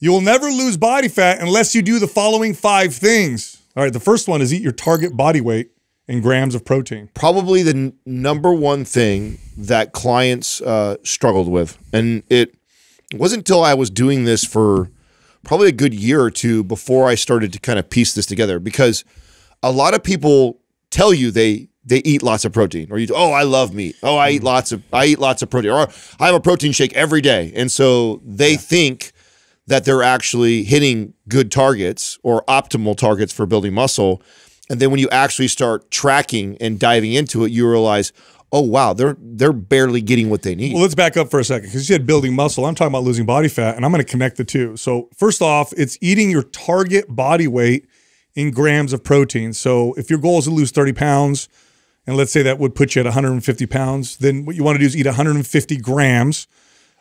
You will never lose body fat unless you do the following five things. All right, the first one is eat your target body weight in grams of protein. Probably the number one thing that clients uh, struggled with. And it wasn't until I was doing this for probably a good year or two before I started to kind of piece this together because a lot of people tell you they they eat lots of protein or you oh I love meat oh I eat lots of I eat lots of protein or I have a protein shake every day and so they think that they're actually hitting good targets or optimal targets for building muscle and then when you actually start tracking and diving into it you realize oh wow they're they're barely getting what they need Well, let's back up for a second because you said building muscle. I'm talking about losing body fat, and I'm going to connect the two. So, first off, it's eating your target body weight in grams of protein. So, if your goal is to lose 30 pounds, and let's say that would put you at 150 pounds, then what you want to do is eat 150 grams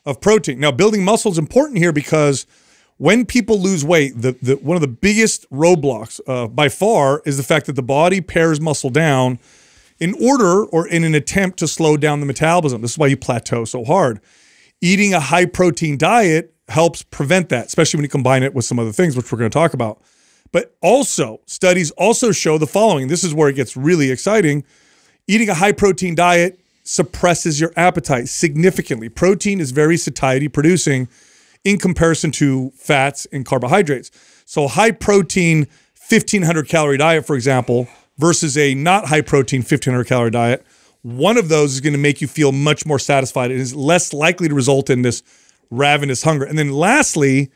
of protein. Now, building muscle is important here because when people lose weight, the, the one of the biggest roadblocks uh, by far is the fact that the body pairs muscle down in order or in an attempt to slow down the metabolism. This is why you plateau so hard. Eating a high protein diet helps prevent that, especially when you combine it with some other things, which we're going to talk about. But also, studies also show the following. This is where it gets really exciting. Eating a high protein diet suppresses your appetite significantly. Protein is very satiety producing in comparison to fats and carbohydrates. So, a high protein 1500 calorie diet, for example, versus a not high protein 1500 calorie diet, one of those is going to make you feel much more satisfied and is less likely to result in this ravenous hunger. And then, lastly,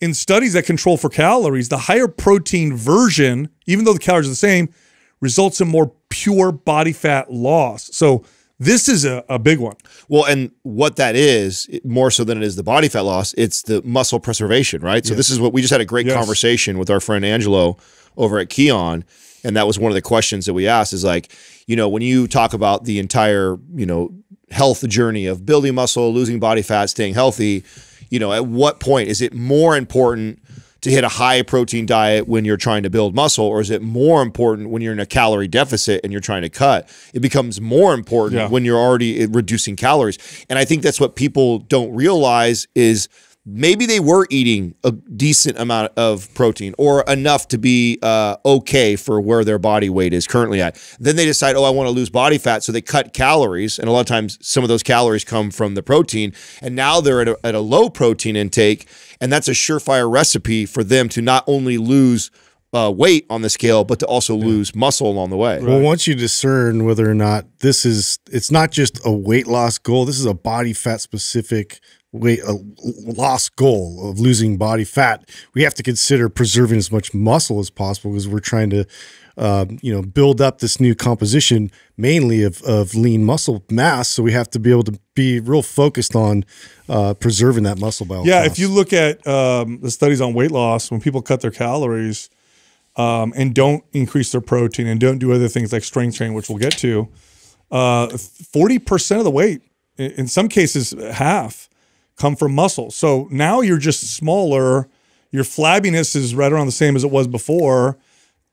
in studies that control for calories, the higher protein version, even though the calories are the same, results in more pure body fat loss. So this is a, a big one. Well, and what that is, more so than it is the body fat loss, it's the muscle preservation, right? So this is what we just had a great Yes. conversation with our friend Angelo over at Kion, and that was one of the questions that we asked is like, you know, when you talk about the entire, you know, health journey of building muscle, losing body fat, staying healthy, you know, at what point is it more important to hit a high protein diet when you're trying to build muscle, or is it more important when you're in a calorie deficit and you're trying to cut? It becomes more important Yeah. when you're already eh, reducing calories. And I think that's what people don't realize is maybe they were eating a decent amount of protein or enough to be uh, okay for where their body weight is currently at. Then they decide, oh, I want to lose body fat. So they cut calories. And a lot of times, some of those calories come from the protein. And now they're at a, at a low protein intake. And that's a surefire recipe for them to not only lose uh, weight on the scale, but to also lose muscle along the way. Well, once you discern whether or not this is, it's not just a weight loss goal. This is a body fat specific weight a loss goal of losing body fat. We have to consider preserving as much muscle as possible because we're trying to, um, you know, build up this new composition mainly of of lean muscle mass. So we have to be able to be real focused on uh, preserving that muscle by Yeah, costs. if you look at um, the studies on weight loss, when people cut their calories um, and don't increase their protein and don't do other things like strength training, which we'll get to, uh, forty percent of the weight, in some cases half, come from muscle. So now you're just smaller. Your flabbiness is right around the same as it was before,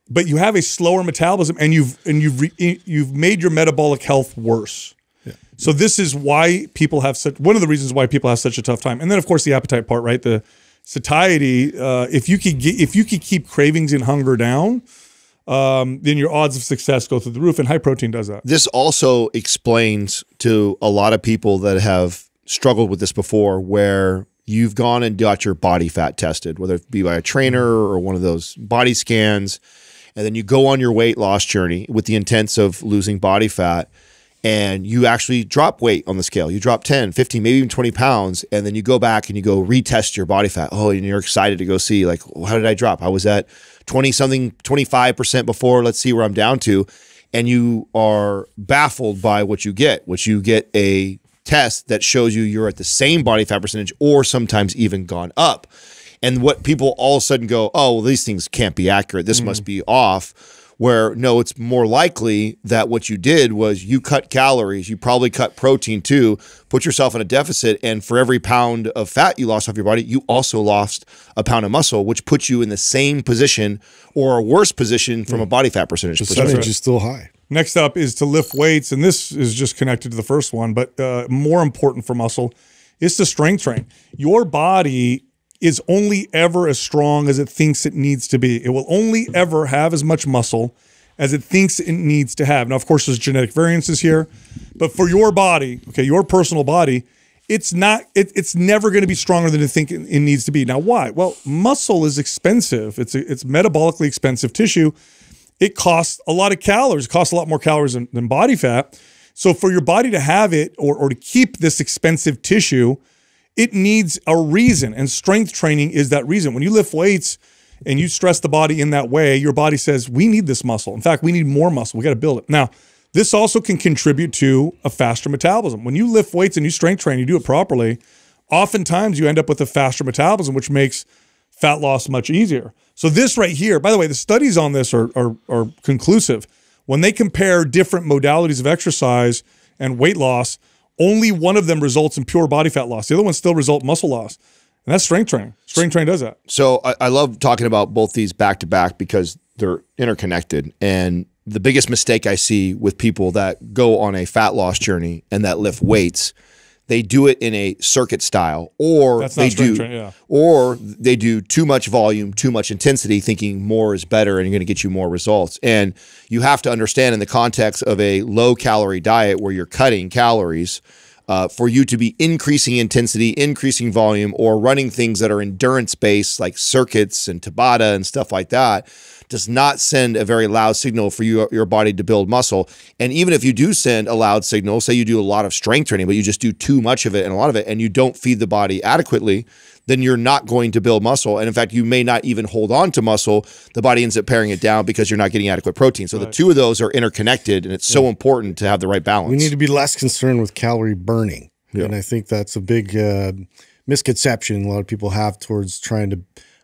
but you have a slower metabolism, and you've and you've re, you've made your metabolic health worse. Yeah. So this is why people have such one of the reasons why people have such a tough time. And then of course the appetite part, right? The satiety. Uh, if you could get, if you could keep cravings and hunger down, um, then your odds of success go through the roof. And high protein does that. this also explains to a lot of people that have struggled with this before where you've gone and got your body fat tested whether it be by a trainer or one of those body scans and then you go on your weight loss journey with the intents of losing body fat and you actually drop weight on the scale. You drop 10 15 maybe even 20 pounds and then you go back and you go retest your body fat. Oh and you're excited to go see like how did i drop? I was at 20 something 25% before let's see where i'm down to and you are baffled by what you get, which you get a test that shows you you're at the same body fat percentage or sometimes even gone up. And what people all of a sudden go, oh, well, these things can't be accurate. This must mm. be off. Where no, it's more likely that what you did was you cut calories, you probably cut protein too, put yourself in a deficit, and for every pound of fat you lost off your body, you also lost a pound of muscle, which puts you in the same position or a worse position from a mm. body fat percentage perspective. percentage is still high. Next up is to lift weights, and this is just connected to the first one, but uh, more important for muscle is to strength train. Your body is only ever as strong as it thinks it needs to be. It will only ever have as much muscle as it thinks it needs to have. Now, of course, there's genetic variances here, but for your body, okay, your personal body, it's not. It, it's never going to be stronger than it think it, needs to be. Now, why? Well, muscle is expensive. It's a, it's metabolically expensive tissue. It costs a lot of calories. It costs a lot more calories than, than body fat. So for your body to have it or, or to keep this expensive tissue, it needs a reason. And strength training is that reason. When you lift weights and you stress the body in that way, your body says, we need this muscle. In fact, we need more muscle. We got to build it. Now, this also can contribute to a faster metabolism. When you lift weights and you strength train, you do it properly, oftentimes you end up with a faster metabolism, which makes fat loss much easier. So this right here, by the way, the studies on this are, are, are conclusive. When they compare different modalities of exercise and weight loss, only one of them results in pure body fat loss. The other ones still result muscle loss. And that's strength training. Strength training does that. So I, I love talking about both these back to back because they're interconnected. And the biggest mistake I see with people that go on a fat loss journey and that lift weights, they do it in a circuit style, or they do, yeah. or they do too much volume, too much intensity, thinking more is better and you're going to get you more results. And you have to understand in the context of a low calorie diet where you're cutting calories. Uh, for you to be increasing intensity, increasing volume, or running things that are endurance based, like circuits and Tabata and stuff like that, does not send a very loud signal for you, your body to build muscle. And even if you do send a loud signal, say you do a lot of strength training, but you just do too much of it and a lot of it, and you don't feed the body adequately, then you're not going to build muscle. And in fact, you may not even hold on to muscle. The body ends up paring it down because you're not getting adequate protein. So the two of those are interconnected, and it's so important to have the right balance. We need to be less concerned with calorie burning. And I think that's a big uh, misconception a lot of people have towards trying to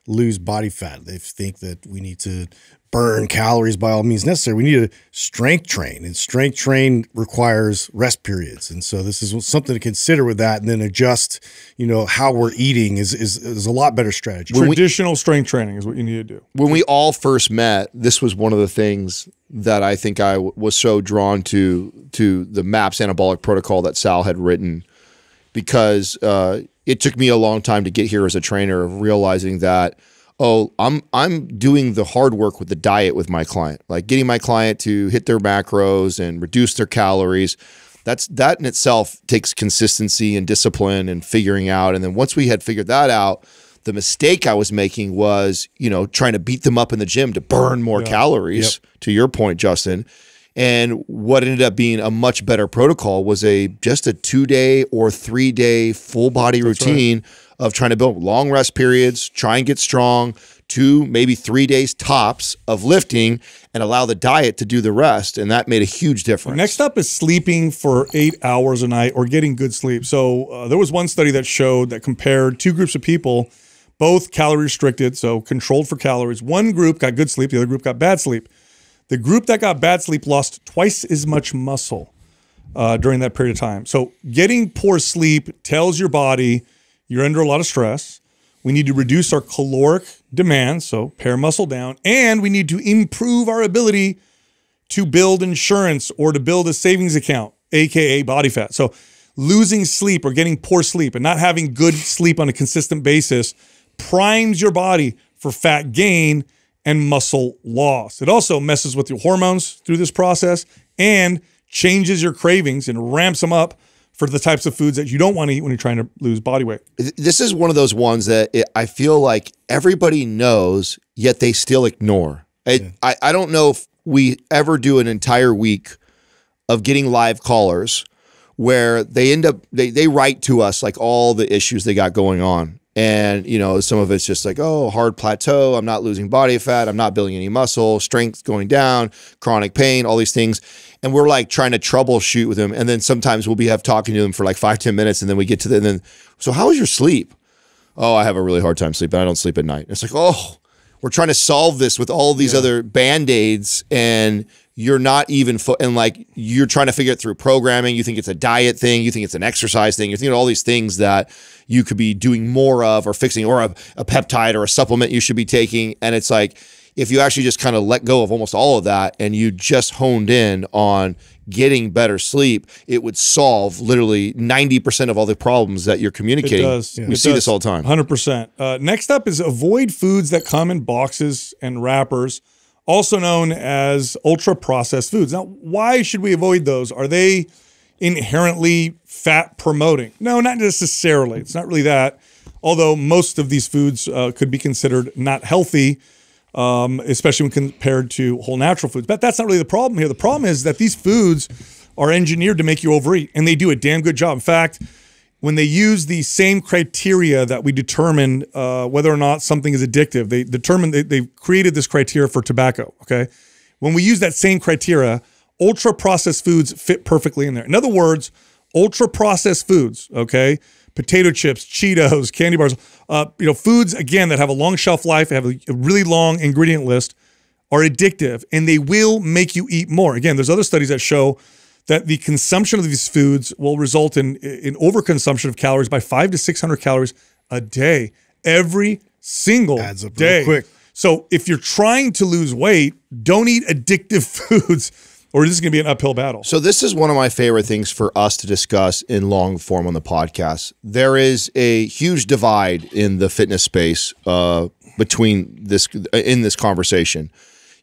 lose body fat. They think that we need to burn calories by all means necessary. We need to strength train, and strength train requires rest periods. And so this is something to consider with that, and then adjust. You know how we're eating is is, is a lot better strategy. Traditional strength training is what you need to do. when we all first met, this was one of the things that I think I w- was so drawn to to the MAPS anabolic protocol that Sal had written, because uh, it took me a long time to get here as a trainer of realizing that oh I'm I'm doing the hard work with the diet with my client, like getting my client to hit their macros and reduce their calories. That's that in itself takes consistency and discipline and figuring out. And then once we had figured that out, the mistake I was making was, you know, trying to beat them up in the gym to burn more calories, to your point, Justin. And what ended up being a much better protocol was a just a two day or three day full body routine of trying to build long rest periods, try and get strong, two, maybe three days tops of lifting and allow the diet to do the rest. And that made a huge difference. Next up is sleeping for eight hours a night or getting good sleep. So uh, there was one study that showed that compared two groups of people, both calorie restricted, so controlled for calories. One group got good sleep, the other group got bad sleep. The group that got bad sleep lost twice as much muscle uh, during that period of time. So getting poor sleep tells your body you're under a lot of stress. We need to reduce our caloric demand, so pare muscle down, and we need to improve our ability to build insurance or to build a savings account, aka body fat. So losing sleep or getting poor sleep and not having good sleep on a consistent basis primes your body for fat gain and muscle loss. It also messes with your hormones through this process and changes your cravings and ramps them up for the types of foods that you don't want to eat when you're trying to lose body weight. this is one of those ones that it, I feel like everybody knows, yet they still ignore. I, I, I don't know if we ever do an entire week of getting live callers where they end up they, they write to us like all the issues they got going on and you know some of it's just like oh hard plateau i'm not losing body fat i'm not building any muscle strength going down chronic pain all these things. And we're like trying to troubleshoot with them. And then sometimes we'll be have talking to them for like five ten minutes and then we get to the and then so how is your sleep? Oh i have a really hard time sleeping. I don't sleep at night. It's like oh we're trying to solve this with all these other band-aids and you're not even fo- and like you're trying to figure it through programming you think it's a diet thing you think it's an exercise thing you're thinking all these things that you could be doing more of or fixing or a, a peptide or a supplement you should be taking and it's like if you actually just kind of let go of almost all of that and you just honed in on getting better sleep, it would solve literally 90% of all the problems that you're communicating. It does. We It see does. this all the time. 100%. Uh, next up is avoid foods that come in boxes and wrappers, also known as ultra processed foods. Now, why should we avoid those? Are they inherently fat promoting? No, not necessarily. It's not really that. Although most of these foods uh, could be considered not healthy, um, especially when compared to whole natural foods. But that's not really the problem here. The problem is that these foods are engineered to make you overeat, and they do a damn good job. In fact, when they use the same criteria that we determine uh, whether or not something is addictive, they determine they, they've created this criteria for tobacco. Okay, when we use that same criteria, ultra processed foods fit perfectly in there. In other words, ultra processed foods. Okay, potato chips, Cheetos, candy bars, uh, you know, foods again that have a long shelf life, have a, a really long ingredient list, are addictive, and they will make you eat more. Again, there's other studies that show that the consumption of these foods will result in in overconsumption of calories by five to six hundred calories a day, every single Adds up real day. quick. So if you're trying to lose weight, don't eat addictive foods, or this is going to be an uphill battle. So this is one of my favorite things for us to discuss in long form on the podcast. There is a huge divide in the fitness space uh, between this in this conversation.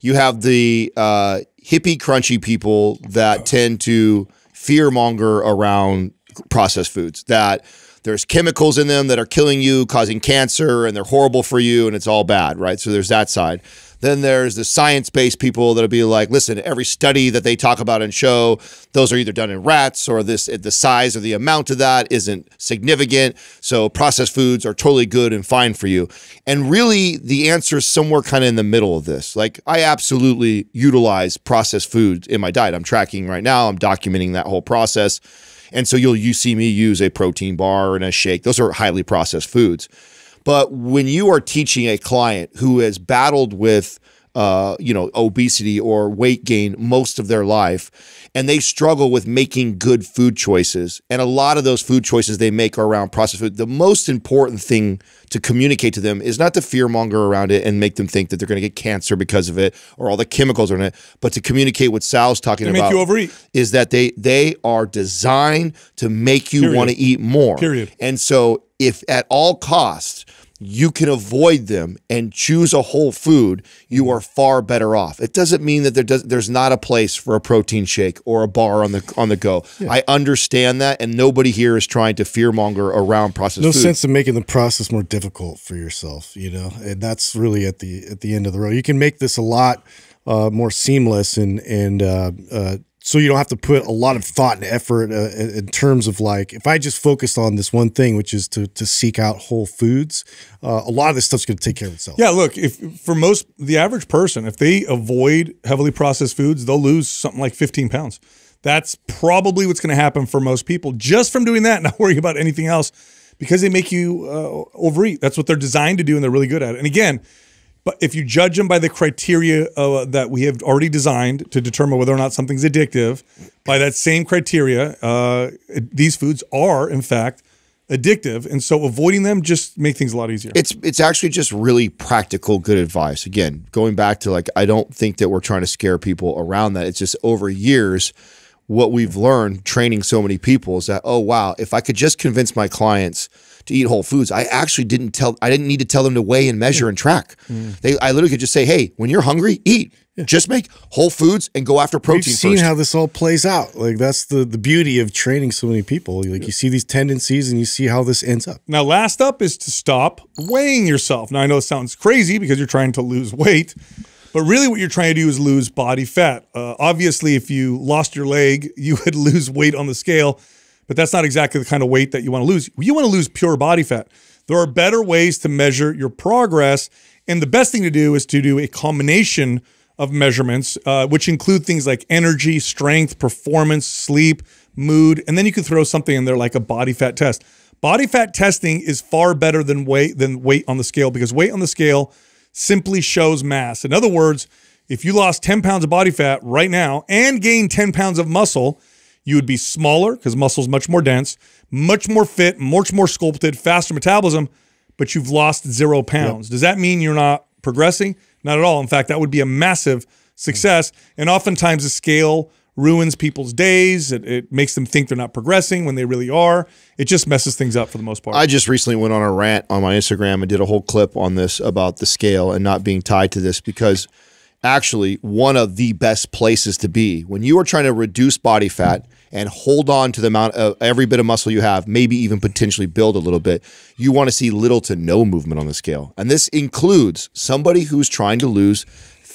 You have the uh, hippie crunchy people that tend to fear monger around processed foods that there's chemicals in them that are killing you, causing cancer, and they're horrible for you, and it's all bad, right? So there's that side. Then there's the science-based people that'll be like, listen, every study that they talk about and show, those are either done in rats or this eh, the size or the amount of that isn't significant. So processed foods are totally good and fine for you. And really, the answer is somewhere kind of in the middle of this. Like, I absolutely utilize processed foods in my diet. I'm tracking right now. I'm documenting that whole process. And so you'll you see me use a protein bar and a shake. Those are highly processed foods. But when you are teaching a client who has battled with uh, you know, obesity or weight gain most of their life, and they struggle with making good food choices. And a lot of those food choices they make are around processed food. The most important thing to communicate to them is not to fearmonger around it and make them think that they're going to get cancer because of it or all the chemicals are in it, but to communicate what Sal's talking make about you overeat. is that they they are designed to make you want to eat more. Period. And so if at all costs you can avoid them and choose a whole food, you are far better off. It doesn't mean that there does there's not a place for a protein shake or a bar on the on the go. I understand that and nobody here is trying to fearmonger around processed no food. sense in making the process more difficult for yourself you know and that's really at the at the end of the road you can make this a lot uh, more seamless and and uh, uh, so you don't have to put a lot of thought and effort uh, in terms of like if I just focused on this one thing, which is to to seek out whole foods, uh, a lot of this stuff's going to take care of itself. Yeah, look, if for most the average person, if they avoid heavily processed foods, they'll lose something like 15 pounds. That's probably what's going to happen for most people just from doing that, not worrying about anything else because they make you uh, overeat. That's what they're designed to do and they're really good at it. And again, but if you judge them by the criteria uh, that we have already designed to determine whether or not something's addictive, by that same criteria, uh, these foods are in fact addictive, and so avoiding them just make things a lot easier. it's it's actually just really practical good advice. Again going back to like i don't think that we're trying to scare people around that. It's just over years what we've learned training so many people is that oh wow if i could just convince my clients to eat whole foods i actually didn't tell i didn't need to tell them to weigh and measure and track they i literally could just say hey when you're hungry eat just make whole foods and go after protein." We've seen first how this all plays out. Like that's the the beauty of training so many people. Like you see these tendencies and you see how this ends up. Now, last up is to stop weighing yourself. Now, I know it sounds crazy because you're trying to lose weight, but really what you're trying to do is lose body fat. Uh, obviously, if you lost your leg, you would lose weight on the scale, but that's not exactly the kind of weight that you want to lose. You want to lose pure body fat. There are better ways to measure your progress, and the best thing to do is to do a combination of measurements, uh, which include things like energy, strength, performance, sleep, mood, and then you can throw something in there like a body fat test. Body fat testing is far better than weight than weight on the scale because weight on the scale simply shows mass. In other words, if you lost 10 pounds of body fat right now and gained 10 pounds of muscle, you would be smaller because muscle is much more dense, much more fit, much more sculpted, faster metabolism, but you've lost zero pounds. Does that mean you're not progressing? Not at all. In fact, that would be a massive success. And oftentimes the scale ruins people's days. It, it makes them think they're not progressing when they really are. It just messes things up for the most part. I just recently went on a rant on my Instagram and did a whole clip on this about the scale and not being tied to this because actually one of the best places to be when you are trying to reduce body fat and hold on to the amount of every bit of muscle you have, maybe even potentially build a little bit, you want to see little to no movement on the scale. And this includes somebody who's trying to lose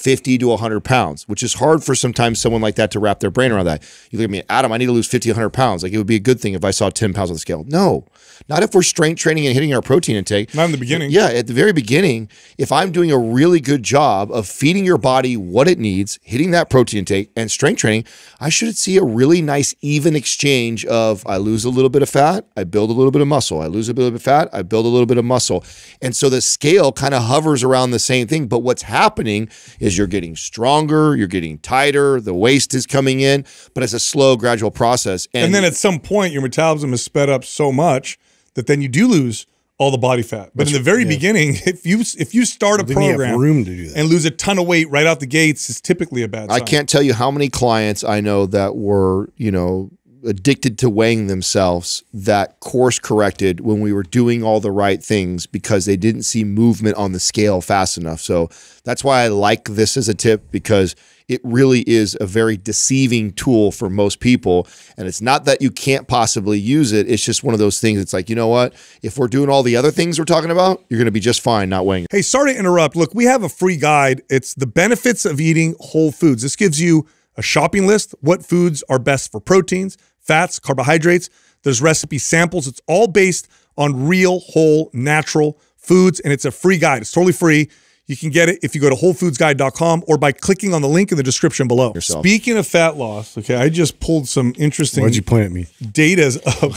50 to 100 pounds, which is hard for sometimes someone like that to wrap their brain around that. You look at me, Adam, I need to lose 50, 100 pounds. Like it would be a good thing if I saw 10 pounds on the scale. No, not if we're strength training and hitting our protein intake. Not in the beginning. Yeah, at the very beginning, if I'm doing a really good job of feeding your body what it needs, hitting that protein intake and strength training, I should see a really nice, even exchange of I lose a little bit of fat, I build a little bit of muscle. I lose a little bit of fat, I build a little bit of muscle. And so the scale kind of hovers around the same thing. But what's happening is you're getting stronger, you're getting tighter, the waist is coming in, but it's a slow, gradual process. and then at some point, your metabolism is sped up so much that then you do lose all the body fat. But in the very beginning, if you if you start a Then you have program room to do that. and lose a ton of weight right out the gates, is typically a bad I can't tell you how many clients I know that were, you know, addicted to weighing themselves that course corrected when we were doing all the right things because they didn't see movement on the scale fast enough. So that's why I like this as a tip because it really is a very deceiving tool for most people. And it's not that you can't possibly use it. It's just one of those things. It's like, you know what? If we're doing all the other things we're talking about, you're going to be just fine not weighing. Hey, sorry to interrupt. Look, we have a free guide. It's the benefits of eating whole foods. This gives you a shopping list, what foods are best for proteins, fats, carbohydrates. There's recipe samples. It's all based on real, whole, natural foods, and it's a free guide. It's totally free. You can get it if you go to wholefoodsguide.com or by clicking on the link in the description below. Yourself. Speaking of fat loss, okay, I just pulled some interesting Why'd you point at me? data up.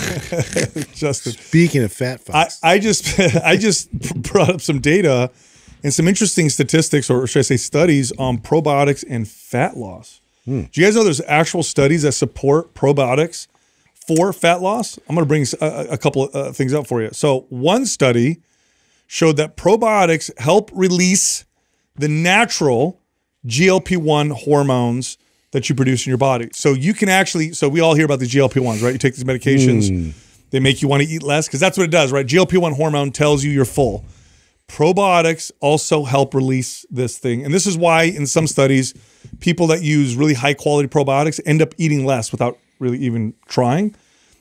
Justin. Speaking of fat I, I just I just brought up some data and some interesting statistics, or should I say studies on probiotics and fat loss. Do you guys know there's actual studies that support probiotics for fat loss? I'm going to bring a, a couple of uh, things up for you. So one study showed that probiotics help release the natural GLP-1 hormones that you produce in your body. So you can actually, so we all hear about the GLP-1s, right? You take these medications, they make you want to eat less because that's what it does, right? GLP-1 hormone tells you you're full. Probiotics also help release this thing. And this is why in some studies, people that use really high quality probiotics end up eating less without really even trying.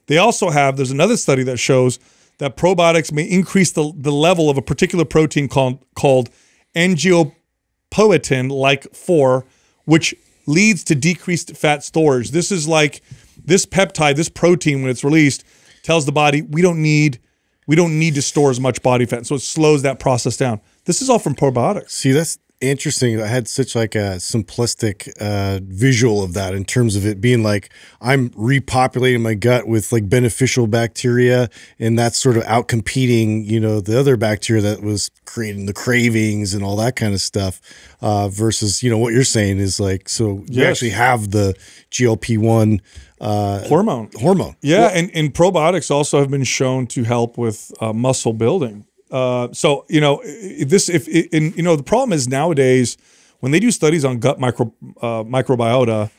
They also have, there's another study that shows that probiotics may increase the, the level of a particular protein called, called angiopoietin like 4, which leads to decreased fat storage. This is like this peptide, this protein, when it's released, tells the body we don't need we don't need to store as much body fat. So it slows that process down. This is all from probiotics. see that's interesting. I had such like a simplistic uh, visual of that in terms of it being like I'm repopulating my gut with like beneficial bacteria, and that's sort of out competing, you know, the other bacteria that was creating the cravings and all that kind of stuff. Uh, versus, you know, what you're saying is like so you Yes. actually have the GLP one uh, Hormone. hormone. Yeah, and, and probiotics also have been shown to help with uh, muscle building. Uh, so you know this if i- and you know the problem is nowadays when they do studies on gut micro uh, microbiota,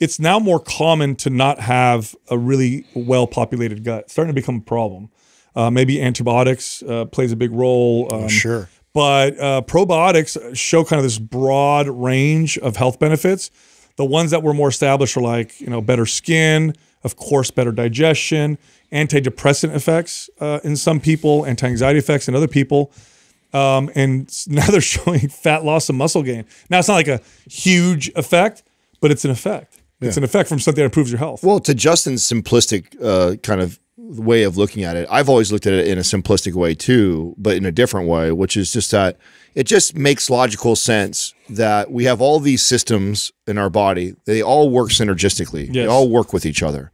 it's now more common to not have a really well populated gut. It's starting to become a problem. Uh, maybe antibiotics uh, plays a big role. Um, Sure. but uh, probiotics show kind of this broad range of health benefits. The ones that were more established are like you know better skin, of course, better digestion, antidepressant effects uh, in some people, anti-anxiety effects in other people, um, and now they're showing fat loss and muscle gain. Now it's not like a huge effect, but it's an effect. It's an effect from something that improves your health. Well, to Justin's simplistic uh, kind of way of looking at it, I've always looked at it in a simplistic way too, but in a different way, which is just that it just makes logical sense that we have all these systems in our body. They all work synergistically. They all work with each other.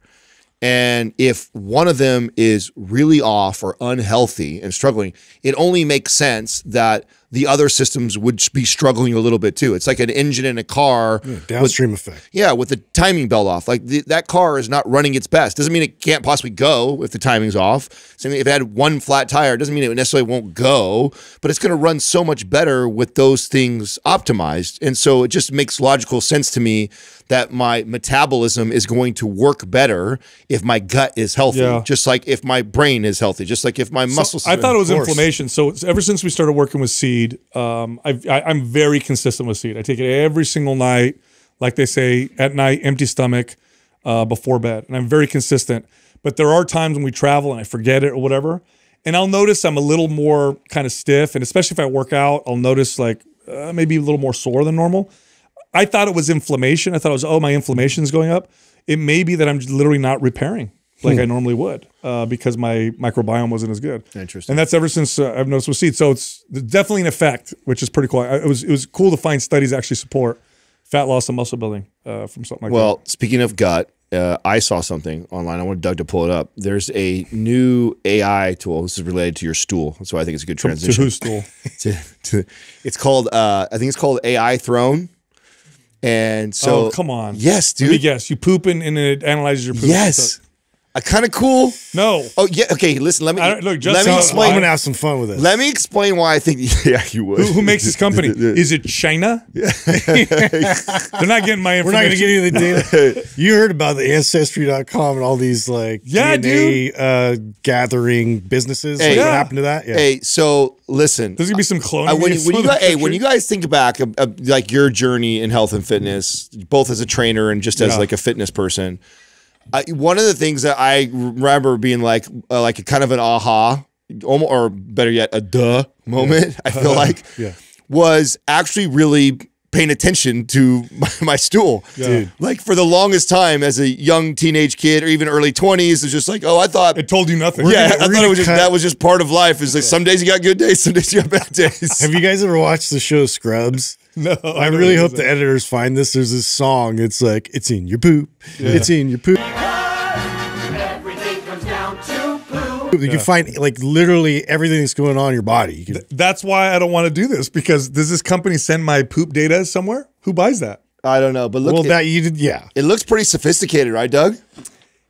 And if one of them is really off or unhealthy and struggling, it only makes sense that the other systems would be struggling a little bit too. It's like an engine in a car. with- Downstream effect. yeah, with the timing belt off. Like the, that car is not running its best. Doesn't mean it can't possibly go if the timing's off. Same thing if it had one flat tire, doesn't mean it necessarily won't go, but it's going to run so much better with those things optimized. And so it just makes logical sense to me that my metabolism is going to work better if my gut is healthy, Yeah. just like if my brain is healthy, just like if my muscles. I thought it was inflammation. So ever since we started working with seed, um, I've, I, I'm very consistent with seed. I take it every single night, like they say, at night, empty stomach, uh, before bed, and I'm very consistent. But there are times when we travel and I forget it or whatever, and I'll notice I'm a little more kind of stiff, and especially if I work out, I'll notice like uh, maybe a little more sore than normal. I thought it was inflammation. I thought it was, oh, my inflammation is going up. It may be that I'm literally not repairing like I normally would uh, because my microbiome wasn't as good. Interesting. And that's ever since uh, I've noticed with seeds. So it's definitely an effect, which is pretty cool. I, it was it was cool to find studies actually support fat loss and muscle building uh, from something like that. Well, speaking of gut, uh, I saw something online. I want Doug to pull it up. There's a new AI tool. This is related to your stool. That's why I think it's a good that. To transition. whose stool? to, to- it's called uh, I think it's called AI Throne. And oh, so oh, come on. Yes, Let me dude. guess. You poop and, and it analyzes your poop. Yes. A kind of cool. No. Oh yeah. Okay. Listen. Let me look, just let so- me I'm gonna have some fun with this. Let me explain why I think. Yeah, you would. Who, who makes this company? Is it China? They're not getting my information. We're not gonna get you the data. you heard about the ancestry.com and all these like Yeah, DNA uh, gathering businesses. Hey. like, Yeah. what happened to that? Yeah. Hey, so listen. There's gonna be some cloning. Uh, when, when you guys, hey, when you guys think back, uh, uh, like your journey in health and fitness, both as a trainer and just as Yeah. like a fitness person, I, one of the things that I remember being like, uh, like a kind of an aha, or better yet, a duh moment. I feel like Yeah. was actually really paying attention to my, my stool. Dude. Like for the longest time as a young teenage kid or even early 20s, it's just like, oh, I thought it told you nothing. yeah, gonna- I thought it was just that was just part of life. Is like some days you got good days, some days you got bad days. Have you guys ever watched the show Scrubs? No. I really hope the editors find this. There's this song. It's like it's in your poop. It's in your poop. Everything comes down to poop. You can find like literally everything that's going on in your body. You can, That's why I don't want to do this because does this company send my poop data somewhere? Who buys that? I don't know, but look, well, it, that you did, yeah. it looks pretty sophisticated, right, Doug?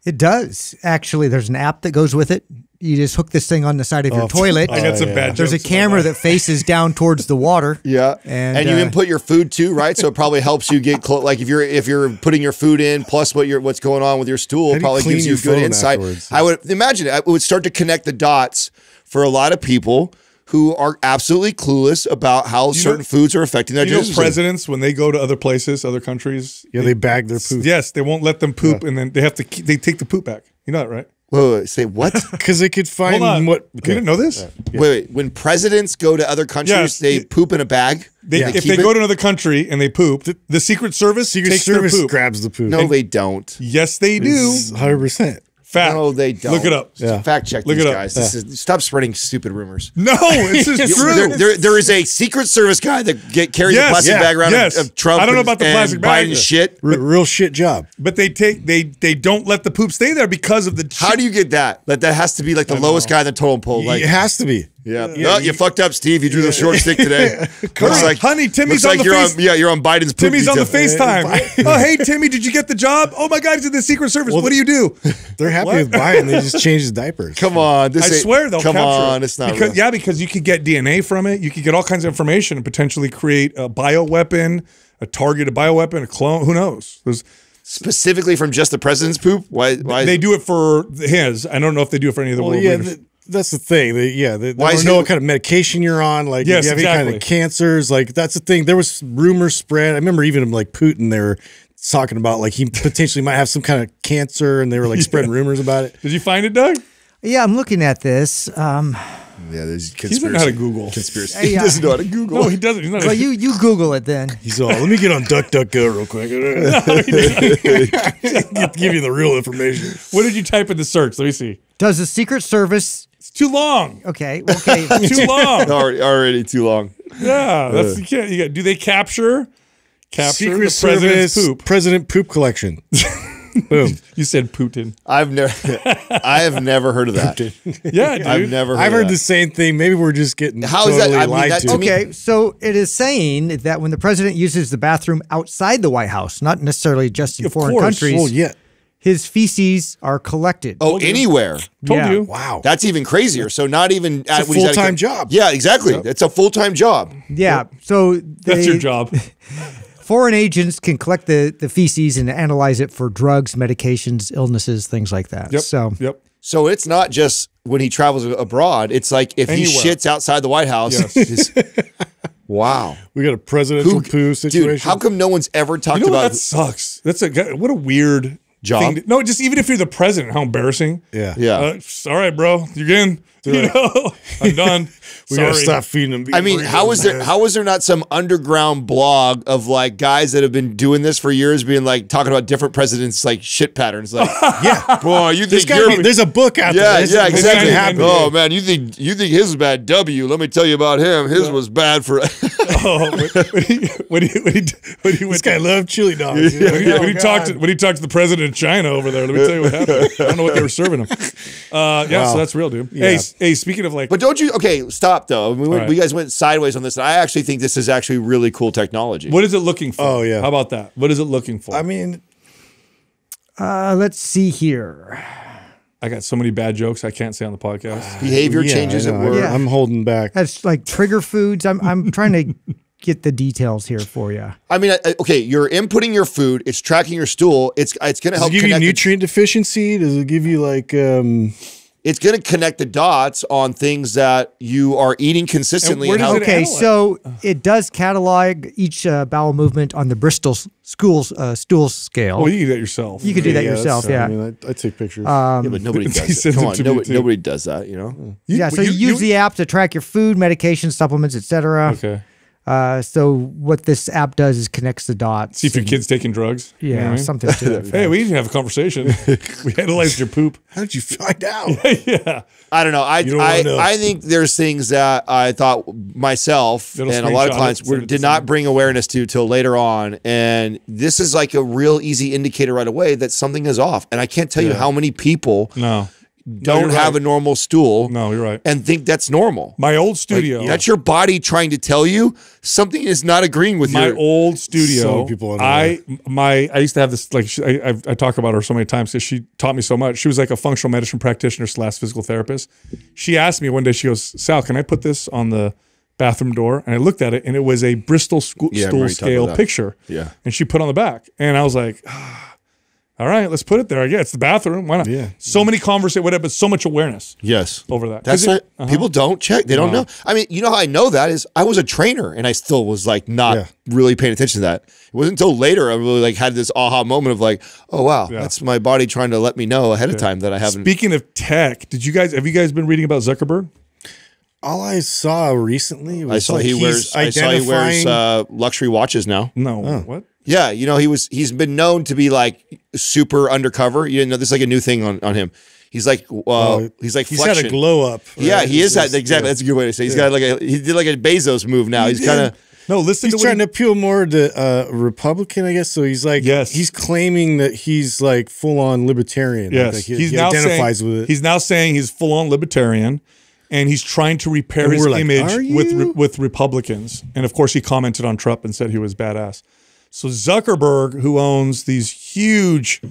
It does. Actually, there's an app that goes with it. You just hook this thing on the side of your toilet. I got some yeah. bad There's a camera that. that faces down towards the water. Yeah, And, and, you uh, input your food too, right? So it probably helps you get close. Like if you're if you're putting your food in plus what you're what's going on with your stool, How do you probably gives you good phone insight. afterwards? I would imagine it. it would start to connect the dots for a lot of people who are absolutely clueless about how certain foods are affecting their You know, digestion. presidents when they go to other places, other countries, Yeah, they bag their poop yes, they won't let them poop, and then they have to keep, they take the poop back. You know that, right? Wait, wait, wait, say what? because they could find Hold on. what. You didn't know this? wait, wait. When presidents go to other countries, Yes. they It- poop in a bag. They, and if they it? go to another country and they poop, the, Secret Service Secret takes Service their poop. grabs the poop. no, they don't. yes, they do. hundred percent. Fact. No, they don't. Look it up. Yeah. Fact check Look these it up. guys. This is, stop spreading stupid rumors. No, this is true. There, there, there is a Secret Service guy that get, carries Yes, a plastic yeah, bag around yes. of, of Trump. I don't know and- about the plastic bag. Biden shit. R- real shit job. but they take they they don't let the poop stay there because of the. How do you get that? Like that has to be like the lowest guy in the totem pole. Like, it has to be. Yeah, No, you, fucked up, Steve. You drew the short stick today. looks like, honey, Timmy's on like the you're face- on. Yeah, you're on Biden's. poop Timmy's on the. FaceTime. oh, hey, Timmy, did you get the job? Oh my God, he's in the Secret Service. what do you do? They're happy What? with Biden. They just change his diapers. Come on, this I swear they'll Come capture on, it. it's not because real. yeah, because you could get DNA from it. You could get all kinds of information and potentially create a bioweapon, a targeted bioweapon, a clone. Who knows? There's, specifically from just the president's poop. Why? Why? they do it for his. I don't know if they do it for any of the Well, world yeah, leaders. th- that's the thing. They, yeah, they, they Why don't know it- what kind of medication you're on. Like, Yes, if you have any kind of cancers. Like, that's the thing. There was rumors spread. I remember even like Putin. They were talking about like he potentially might have some kind of cancer, and they were like spreading rumors about it. Did you find it, Doug? Yeah, I'm looking at this. Um, yeah, there's He doesn't know how to Google. Conspiracy. Hey, He doesn't know how to Google. No, he doesn't. He's not. well, a, you you Google it then. He's all, let me get on DuckDuckGo real quick. Give you the real information. what did you type in the search? Let me see. Does the Secret Service? It's too long. Okay, okay. Too long. already, already too long. Yeah, that's you can't. You got, do they capture capture Secret the president's Service poop? President Poop Collection. Boom. You said Putin. I've never, I have never heard of that. Yeah, dude. I've never. Heard I've of heard that. the same thing. Maybe we're just getting How is that- totally I mean, lied that- to. to Okay, so it is saying that when the president uses the bathroom outside the White House, not necessarily just in Of foreign course. countries, well, yeah. His feces are collected. Oh, anywhere. Told Yeah. you. Wow. That's even crazier. So not even at a when he's at full-time job. Yeah, exactly. It's a full time job. yeah. So That's your job. Foreign agents can collect the, the feces and analyze it for drugs, medications, illnesses, things like that. Yep. So Yep. So it's not just when he travels abroad. It's like if Anywhere. he shits outside the White House. Yes. it's- wow. We got a presidential poo situation. Dude, how come no one's ever talked You know what? about That sucks. That's a what a weird Job? thing to- no, just even if you're the president, how embarrassing. yeah. Yeah. Uh, all right, bro. You're in. You know, I'm done. We Sorry. gotta stop feeding them. I mean, how is there how is there not some underground blog of like guys that have been doing this for years being like talking about different presidents like shit patterns like Yeah. boy you There's, think gotta you're be, there's a book out yeah, there. This yeah, is- exactly. Oh man, you think you think his was bad? W. Let me tell you about him. His was bad for. Oh, when, when he when he when he, when he This went guy loved chili dogs. when he, Oh, when he talked to, when he talked to the president of China over there, let me tell you what happened. I don't know what they were serving him. Uh, yeah, so that's real, dude. Hey, Yeah. s- hey, speaking of like, but don't you? Okay, stop though. We, went, right. we guys went sideways on this, and I actually think this is actually really cool technology. what is it looking for? Oh, yeah. How about that? What is it looking for? I mean, uh, let's see here. I got so many bad jokes I can't say on the podcast. Behavior yeah, changes I at know. work. Yeah. I'm holding back. That's like trigger foods. I'm I'm trying to get the details here for you. I mean, I- okay, you're inputting your food. It's tracking your stool. It's it's going to Does help it give you connect. the- nutrient deficiency? Does it give you like um it's going to connect the dots on things that you are eating consistently. where and how- Okay, so it does catalog each uh, bowel movement on the Bristol schools uh, stool scale. Well, you can do that yourself. you could do that yourself, yeah. I mean, I, I take pictures. Yeah, but nobody does it. Come on, nobody, nobody does that. You know. You- yeah, so you, use the app to track your food, medication, supplements, etc. Okay. Uh, so what this app does is connects the dots. See if your and- kid's taking drugs. You know yeah, I mean? something to that. Hey, we didn't have a conversation. we analyzed your poop. How did you find out? yeah. I don't know. I don't I, know. I think there's things that I thought myself It'll and a lot of clients were, send it to did not someone. bring awareness to till later on, and this is like a real easy indicator right away that something is off. And I can't tell you how many people No. Don't you're have right. a normal stool No, you're right. and think that's normal. My old studio. That's your body trying to tell you something is not agreeing with you. my your. old studio. So many people I my I used to have this like she, I, I've, talk about her so many times because she taught me so much. She was like a functional medicine practitioner slash physical therapist. She asked me one day. She goes, "Sal, can I put this on the bathroom door?" And I looked at it, and it was a Bristol sco- Yeah, stool remember you talking scale picture. Yeah. and she put on the back, and I was like. "Ah, all right, let's put it there. I guess it's the bathroom. Why not? Yeah. So many conversations, whatever, but so much awareness yes. over that. That's 'Cause it- right. People don't check. They don't know. I mean, you know how I know that is I was a trainer and I still was like not Yeah. really paying attention to that. It wasn't until later I really like had this aha moment of like, oh wow, that's my body trying to let me know ahead of time that I haven't. Speaking of tech, did you guys have you guys been reading about Zuckerberg? All I saw recently I was saw like he he's wears. I saw he wears uh, luxury watches now. No. What? Yeah, you know he was. He's been known to be like super undercover. You know, this is like a new thing on on him. He's like, uh, Oh, he's like he's flexion. had a glow up. Yeah, he is exactly. yeah. That's a good way to say. He's got like a he did like a Bezos move now. He's kind of No, listen He's to trying he- to appeal more to uh, Republican, I guess. So he's like, Yes. he's claiming that he's like full on libertarian. Yes, like he, he's he now identifies saying, with it. He's now saying he's full on libertarian, and he's trying to repair And his like, image with re- with Republicans. And of course, he commented on Trump and said he was badass. So Zuckerberg, who owns these huge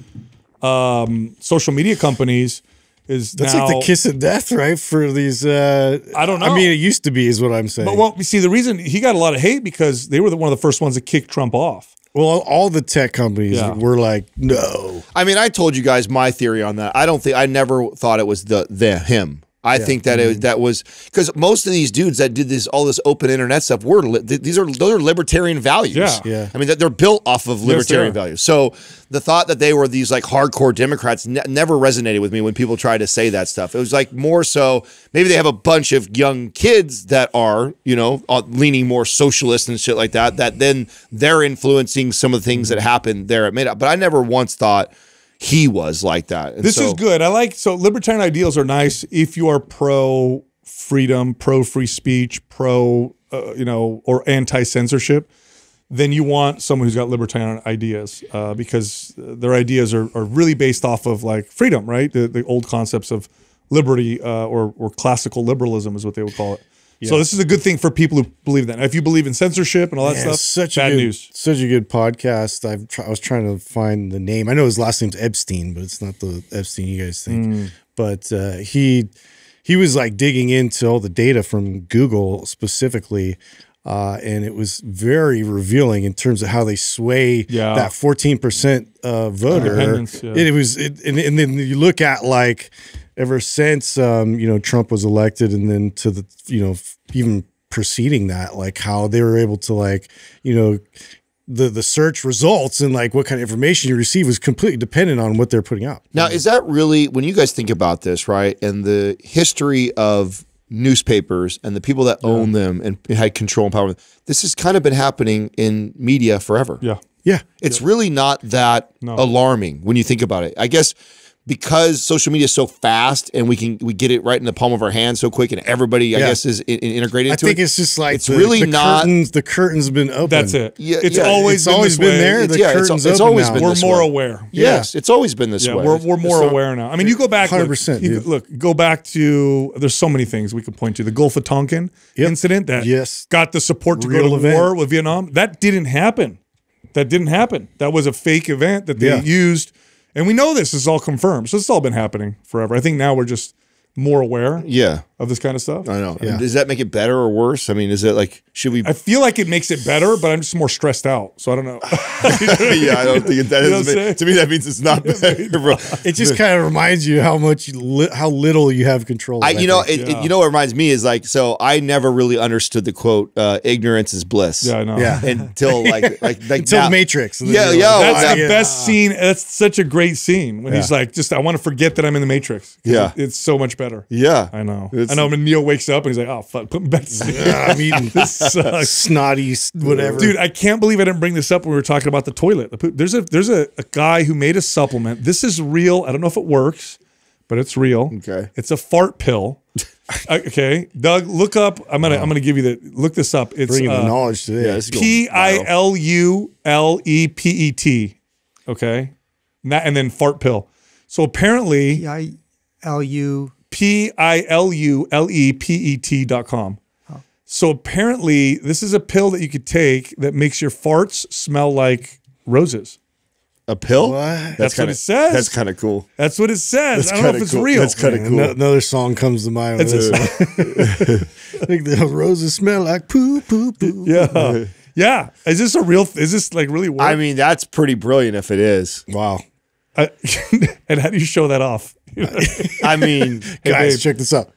um, social media companies, is That's now, like the kiss of death, right? For these, uh, I don't know. I mean, it used to be, is what I'm saying. But well, you see, the reason he got a lot of hate because they were the, one of the first ones that kicked Trump off. well, all the tech companies Yeah. were like, no. I mean, I told you guys my theory on that. I don't think I never thought it was the the him. I think that Mm-hmm. it that was because most of these dudes that did this all this open internet stuff were li- these are those are libertarian values. Yeah. Yeah. I mean that they're built off of libertarian are. values. So the thought that they were these like hardcore Democrats ne- never resonated with me when people tried to say that stuff. It was like more so maybe they have a bunch of young kids that are you know uh, leaning more socialist and shit like that. That then they're influencing some of the things that happened there at Meta But I never once thought he was like that. And This so- is good. I like so libertarian ideals are nice if you are pro freedom, pro free speech, pro uh, you know, or anti censorship. then you want someone who's got libertarian ideas uh, because their ideas are, are really based off of like freedom, right? The, the old concepts of liberty uh, or, or classical liberalism is what they would call it. So this is a good thing for people who believe that. If you believe in censorship and all that Yeah, stuff, such bad a good, news. Such a good podcast. I've try, I was trying to find the name. I know his last name's Epstein, but it's not the Epstein you guys think. Mm. But uh, he he was like digging into all the data from Google specifically. Uh, and it was very revealing in terms of how they sway Yeah. that 14% uh, voter. Yeah. It was, it, and, and then you look at like ever since, um, you know, Trump was elected and then to the, you know, even preceding that, like how they were able to like, you know, the the search results and like what kind of information you receive was completely dependent on what they're putting out. Now, is that really when you guys think about this, right? And the history of newspapers and the people that own them and had control and power. This has kind of been happening in media forever. Yeah. Yeah. It's really not that No. alarming when you think about it. I guess because social media is so fast and we can we get it right in the palm of our hand so quick and everybody I guess is in, in- integrated I into think it. it's just like It's the, really the not- curtains, the curtain's been open. That's it. Yeah, it's yeah, always It's been always been way. there. The yeah, curtain's it's open always now. been We're this more way. aware. Yes, it's always been this Yeah, way. we're, we're more So- aware now. I mean, you go back, look, 100%, you go- look, go back to. There's so many things we could point to. The Gulf of Tonkin Yep. incident that Yes. got the support to Real go to event. war with Vietnam. That didn't happen. That didn't happen. That was a fake event that they Yeah. used, and we know this is all confirmed. So it's all been happening forever. I think now we're just more aware Yeah, of this kind of stuff. I know. Yeah. Does that make it better or worse? I mean, is it like should we? I feel like it makes it better, but I'm just more stressed out. So I don't know. yeah, I don't think it, that You is what I'm saying? to me. That means it's not better, bro. It just kind of reminds you how much, li- how little you have control. I, of you know, think. it, it- you know what reminds me is like, so I never really understood the quote, uh, "Ignorance is bliss." yeah, I know. Yeah. Until like, like, like until now- Matrix. Yeah, you're yeah, like, That's I- the yeah. best scene. That's such a great scene when he's like, just I want to forget that I'm in the Matrix." Yeah. it- it's so much better. Yeah, I know. It's- I know. When Neo wakes up and he's like, "Oh fuck, put me back to sleep." I'm eating this sucks. snotty, whatever. Dude, I can't believe I didn't bring this up when we were talking about the toilet. The poop- There's a there's a, a guy who made a supplement. This is real. I don't know if it works, but it's real. Okay. It's a fart pill. Uh, okay, Doug, look up. I'm gonna I'm gonna give you the look this up. It's bringing uh, the knowledge today. yeah, this is going P I viral. L U L E P E T. Okay. And, that, and then fart pill. So apparently, I L U. P I L U L E P E T dot com. Oh. So apparently, this is a pill that you could take that makes your farts smell like roses. a pill. What? That's what kinda, it says. That's kind of cool. That's what it says. That's I don't know if it's cool. real. That's kinda cool. ano- Another song comes to mind. With It's this. I think the roses smell like poo, poo, poo. yeah. Yeah. Is this a real? Is this like really? Work? I mean, that's pretty brilliant if it is. Wow. I- uh, and how do you show that off? I mean, Guys, babe. check this out.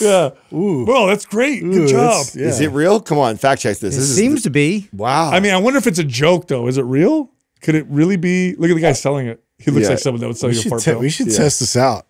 yeah. Ooh. Well, that's great. Good job. yeah. is it real? Come on, fact check this. It this seems is to be. wow. I mean, I wonder if it's a joke though. Is it real? Could it really be? Look at the guy selling it. He looks Yeah. like someone that would sell We you a should, fart te- pill. we should test this out.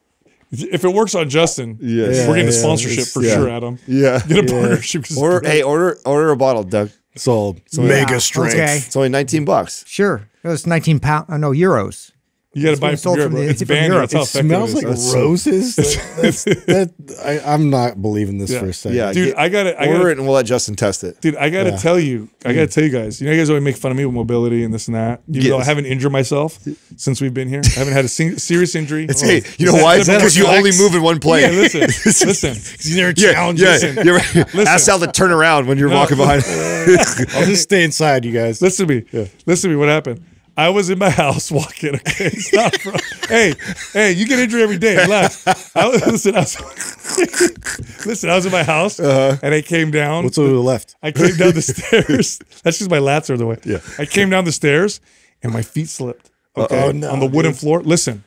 If it works on Justin, Yes. we're getting a sponsorship for yeah. sure, Adam. yeah. Get a partnership. 'cause it's Order, hey, order order a bottle, Doug. Sold. It's all Yeah, mega strength. Okay. It's only 19 bucks. Sure. It was 19 pound. Uh, no, euros. You got to buy being it from sold Europe. from the- it's from banned. Europe. That's how It effective smells like is. roses. That, that's, that, I, I'm not believing this Yeah. for a second. Yeah, Dude, get- I got to I order gotta, it and we'll let Justin test it. Dude, I got to tell you, I got to mm. tell you guys. You know, you guys always make fun of me with mobility and this and that. Even though I haven't injured myself since we've been here, I haven't had a sing- serious injury. It's, Oh. hey, you know why? Because you only move in one place. Yeah, listen, listen. You never Yeah, challenge yeah. us. You're right. Ask Sal to turn around when you're walking behind. I'll just stay inside, you guys. Listen to me. Listen to me. What happened? I was in my house walking. Okay, stop. Bro. hey, hey, you get injured every day. Relax. I was, listen, I was, listen. I was in my house uh-huh. and I came down. What's over the left? I came down the stairs. That's just my lats are the way. Yeah. I came down the stairs and my feet slipped. Okay. Oh, no, on the wooden dude. floor. Listen,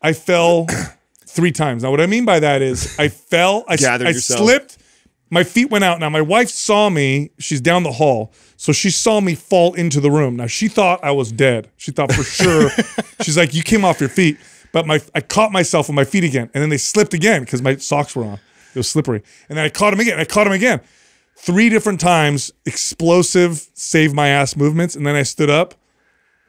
I fell three times. Now, what I mean by that is I fell, I, I slipped, my feet went out. Now, my wife saw me. She's down the hall. So she saw me fall into the room. Now, she thought I was dead. She thought for sure. She's like, You came off your feet. But my I caught myself on my feet again. And then they slipped again because my socks were on. It was slippery. And then I caught him again. I caught him again. Three different times, explosive, save my ass movements. And then I stood up.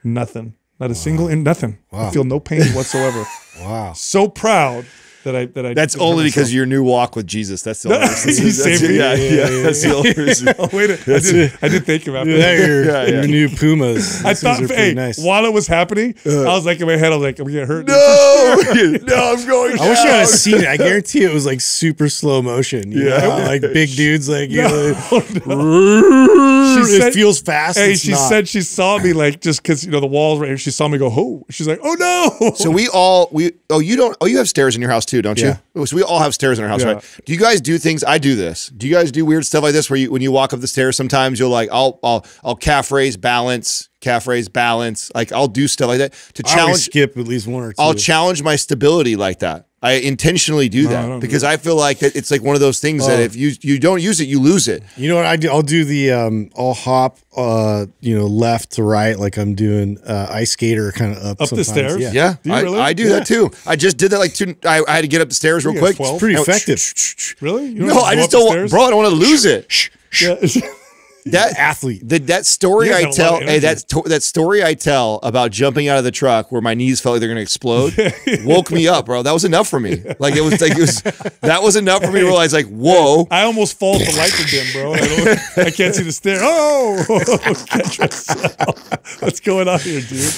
Nothing. Not a single in nothing. I feel no pain whatsoever. Wow. So proud that I that I. That's only because myself. of your new walk with Jesus. That's the only reason. He saved me. yeah, yeah, that's the only reason. Oh, wait, a- I did, I did think about Yeah, that. your, Yeah, yeah. your new Pumas. I thought, things are hey, nice. while it was happening, uh. I was like in my head, I was like, I'm gonna get hurt. No, no, I'm going. I wish you down. had seen it. I guarantee it was like super slow motion. You Yeah. know? like big dudes, like you know, She it said- feels fast. Hey, it's she not. said she saw me like just because you know the walls right here. She saw me go, oh, she's like, oh no. So we all we oh you don't oh you have stairs in your house too, don't you? Yeah. Oh, So we all have stairs in our house, Yeah. right? Do you guys do things? I do this. Do you guys do weird stuff like this where you when you walk up the stairs? Sometimes you'll like I'll I'll I'll calf raise balance, calf raise balance. Like I'll do stuff like that to challenge. skip at least one or 2 I'll challenge my stability like that. I intentionally do I that don't do because I feel like that it's like one of those things that Oh. if you you don't use it, you lose it. You know what I do? I'll do the um, I'll hop, uh, you know, left to right, like I'm doing uh, ice skater kind of up. Up the sometimes. stairs? Yeah, Yeah, Do you I, really? I do Yeah. that too. I just did that like two. I, I had to get up the stairs real quick. got 12? pretty And went, effective. really? You No, I just don't, want, bro. I don't want to lose it. Yeah. That Athlete. The, that story I have a lot tell, hey, that that story I tell about jumping out of the truck where my knees felt like they're gonna explode, woke me up, bro. That was enough for me. Like it was like it was that was enough for me to realize like, whoa. I almost fall if the lights are dim, bro. I, don't, I can't see the stair. Oh. What's going on here, dude?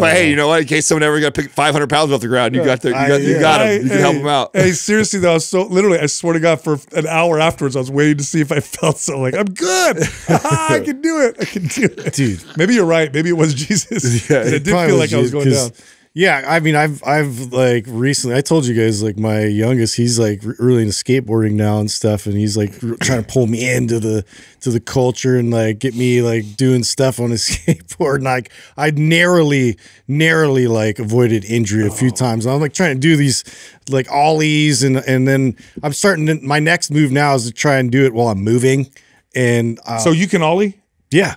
but hey, you know what? In case someone ever got to pick 500 pounds off the ground, you got the you I- got you yeah. got I- him. You can help hey, him out. Hey, seriously though, so literally, I swear to God, for an hour afterwards, I was waiting to see if I felt so. Like I'm good. I can do it. I can do it, Dude. Maybe you're right. Maybe it was Jesus. Yeah, it it did feel like I was going down. Yeah, I mean, I've I've like recently. I told you guys like my youngest, he's like really into skateboarding now and stuff, and he's like trying to pull me into the to the culture and like get me like doing stuff on his skateboard. And like I narrowly, narrowly like avoided injury a Oh. few times. I'm like trying to do these like ollies, and and then I'm starting. To, my next move now is to try and do it while I'm moving, and uh, So you can ollie. yeah.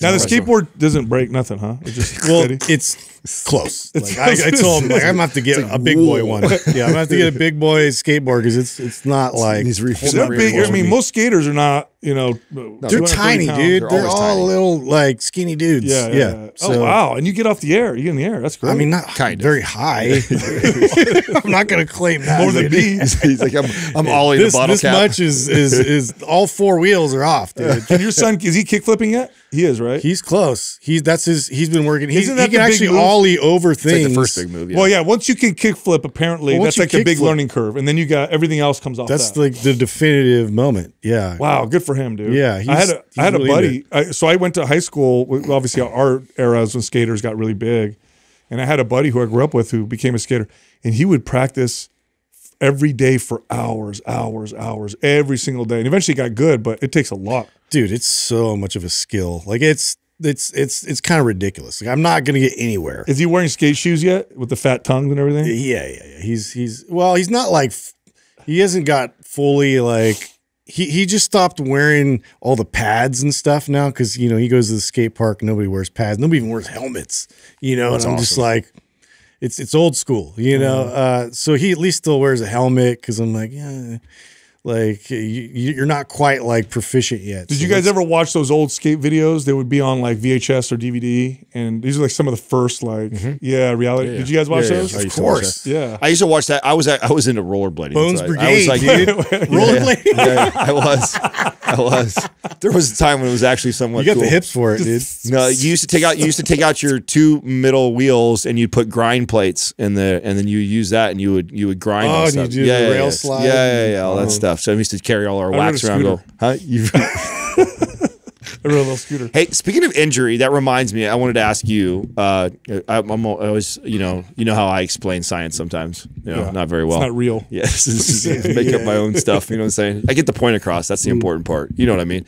Now the skateboard doesn't break nothing, huh? It's just Well, steady. it's close. It's- Like, I, I told him, like, I'm gonna have to get a big boy one. Yeah, I'm gonna have to get a big boy skateboard because it's it's not like These re- They're big. I mean, most skaters are not. You know, they're tiny, pounds. dude. They're They're, all tiny. little like skinny dudes. Yeah, Yeah, yeah. yeah. Oh, so, oh wow! And you get off the air. You get in the air. That's great. I mean, not Kind of. very high. I'm not gonna claim that. more than dude. me. He's like, I'm, I'm ollie This, the bottle this cap. much is is is all four wheels are off, dude. Can your son is he kick flipping yet? He is, right? He's close. He's that's his. He's been working. He's, Isn't he can actually move? Ollie over It's like things. the first big move. Yeah. Well, yeah. Once you can kickflip, apparently Well, that's like the big kickflip- learning curve, and then you got everything else comes off. That's that. like the definitive moment. Yeah. Wow, good for him, dude. Yeah, I had a I had a buddy. I, so I went to high school. Obviously, our eras when skaters got really big, and I had a buddy who I grew up with who became a skater, and he would practice every day for hours, hours, hours, every single day, and eventually got good. But it takes a lot. dude it's so much of a skill like it's it's it's it's kind of ridiculous. Like i'm not gonna get anywhere. Is he wearing skate shoes yet with the fat tongues and everything? yeah yeah, yeah. he's he's well he's not like he hasn't got fully like he, he just stopped wearing all the pads and stuff now because you know he goes to the skate park nobody wears pads. Nobody even wears helmets you know and i'm just like it's it's old school you know? Uh so he at least still wears a helmet because i'm like yeah like you, you're not quite like proficient yet Did So you guys ever watch those old skate videos? They would be on like VHS or DVD, and these are like some of the first like mm-hmm. yeah reality. Did you guys watch Yeah, yeah. those? Of used to watch course Yeah. I used to watch that. I was I was into rollerblading. Bones so I- Brigade, I was like, dude. Rollerblade. yeah, I was. I was. There was a time when it was actually somewhat. You got cool. the hips for it, dude. No, you used to take out you used to take out your two middle wheels and you'd put grind plates in there, and then you use that and you would you would grind. Oh, and and you do yeah, the yeah, rail yeah. slide Yeah, yeah, and- yeah, all that oh. Stuff. So I used to carry all our rode wax around. Go, huh? You. I rode a little scooter. Hey, speaking of injury, that reminds me. I wanted to ask you. Uh, I, I'm always, you know, you know how I explain science sometimes. You know, Yeah. not very well. It's not real. Yes, is make up my own stuff. You know what I'm saying? I get the point across. That's the important part. You know what I mean?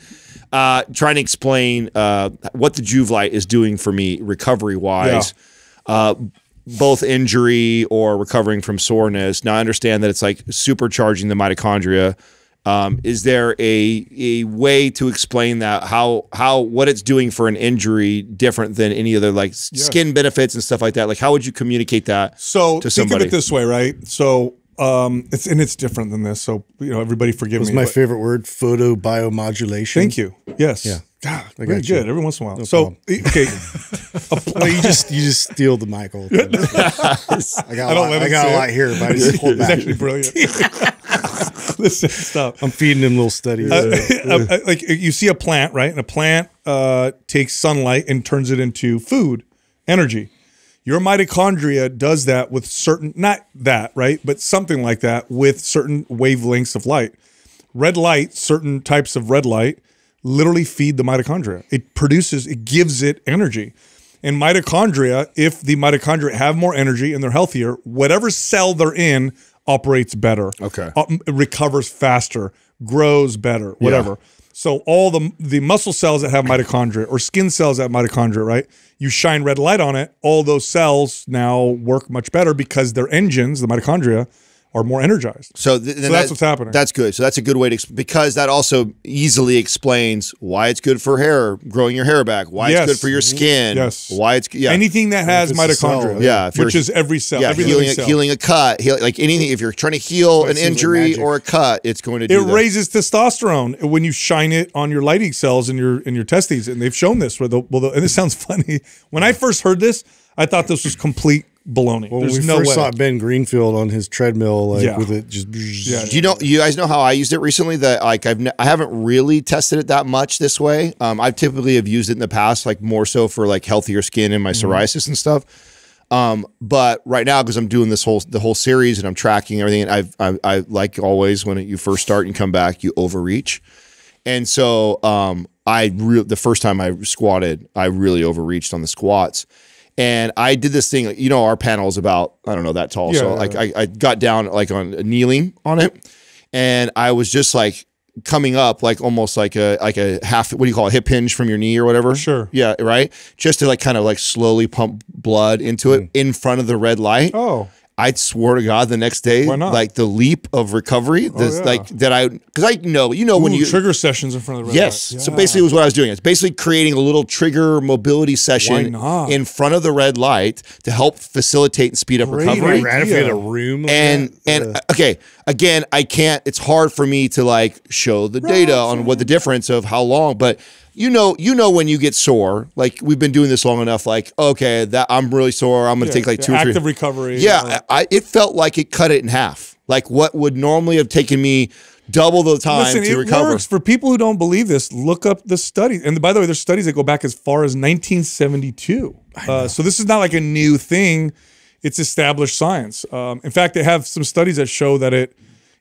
Uh, trying to explain uh, what the Joovv light is doing for me recovery wise, uh, both injury or recovering from soreness. Now I understand that it's like supercharging the mitochondria. Um, is there a a way to explain that how how what it's doing for an injury different than any other like s- skin benefits and stuff like that? Like how would you communicate that? So to think somebody? of it this way, right? So um, it's and it's different than this. So you know, everybody forgive was me. my but- favorite word, photobiomodulation. Thank you. Yes. Yeah. I very got you. good. Every once in a while. so problem. okay, Well, you just you just steal the mic the. I got, I a don't lot, let I got a it. lot here, but I just hold it's back. actually brilliant. Listen, stop. I'm feeding him little studies. Uh, uh, like you see a plant, right? And a plant uh, takes sunlight and turns it into food, energy. Your mitochondria does that with certain, not that, right? But something like that with certain wavelengths of light. Red light, certain types of red light, literally feed the mitochondria. It produces, it gives it energy. And mitochondria, if the mitochondria have more energy and they're healthier, whatever cell they're in operates better. Okay. Recovers faster, grows better, whatever. So all the the muscle cells that have mitochondria or skin cells that have mitochondria, right? You shine red light on it, all those cells now work much better because their engines, the mitochondria, are more energized. So, th- then that's what's happening. That's good. So that's a good way to because that also easily explains why it's good for hair, growing your hair back, why Yes. it's good for your mm-hmm. skin, Yes. why it's yeah. Anything that has mitochondria, Yeah, which is every cell, yeah, every healing cell. healing a cut, heal, like anything. If you're trying to heal an injury or a cut, it's going to do it that. raises testosterone when you shine it on your lighting cells in your in your testes, and they've shown this. Where the, well, the, and this sounds funny. When I first heard this, I thought this was complete baloney. when There's we no first way. saw Ben Greenfield on his treadmill, like Yeah. with it just Yeah. Do you know? You guys know how I used it recently? That like I've ne- I haven't really tested it that much this way. Um, I typically have used it in the past, like more so for like healthier skin and my Mm-hmm. psoriasis and stuff. Um, but right now, because I'm doing this whole the whole series and I'm tracking everything, and I've I, I like always when you first start and come back, you overreach, and so um, I re- the first time I squatted, I really overreached on the squats. And I did this thing, you know, our panel is about, I don't know, that tall. so Yeah, like I, I got down like on kneeling on it. And I was just like coming up like almost like a like a half what do you call it? Hip hinge from your knee or whatever? Sure. yeah right? Just to like kind of like slowly pump blood into it mm. in front of the red light. Oh, I swear to God, the next day, Why not? Oh, like the leap of recovery, this, yeah. like that I, because I know, you know, when you trigger sessions in front of the red Yes. light. So Yeah. basically, it was what I was doing. It's basically creating a little trigger mobility session in front of the red light to help facilitate and speed up Great recovery. idea. Right if you had a room, like And that, and uh, okay, again, I can't. It's hard for me to like show the data on what the difference of how long, but you know, you know when you get sore. Like we've been doing this long enough. Like okay, that I'm really sore. I'm going to Yeah, take like two or three. active recovery. Yeah, I, I- it felt like it cut it in half. Like what would normally have taken me double the time Listen, to it recover. works. For people who don't believe this, look up the studies. And by the way, there's studies that go back as far as 1972. Uh, so this is not like a new thing. It's established science. Um, in fact, they have some studies that show that it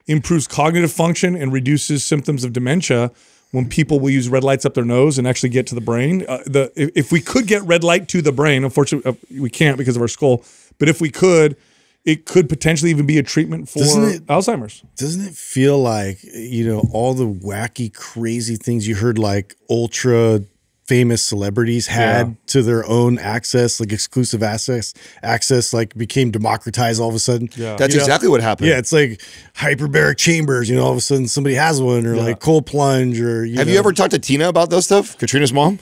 improves cognitive function and reduces symptoms of dementia when people will use red lights up their nose and actually get to the brain. Uh, the if, if we could get red light to the brain, unfortunately uh, we can't because of our skull. But if we could, it could potentially even be a treatment for Doesn't it- Alzheimer's. doesn't it feel like you know all the wacky, crazy things you heard like ultra famous celebrities had Yeah. to their own access, like exclusive access, access like became democratized all of a sudden. Yeah. That's You know? exactly what happened. Yeah, it's like hyperbaric chambers. You know, all of a sudden somebody has one, or like cold plunge, or you Have know. you ever talked to Tina about those stuff? Katrina's mom?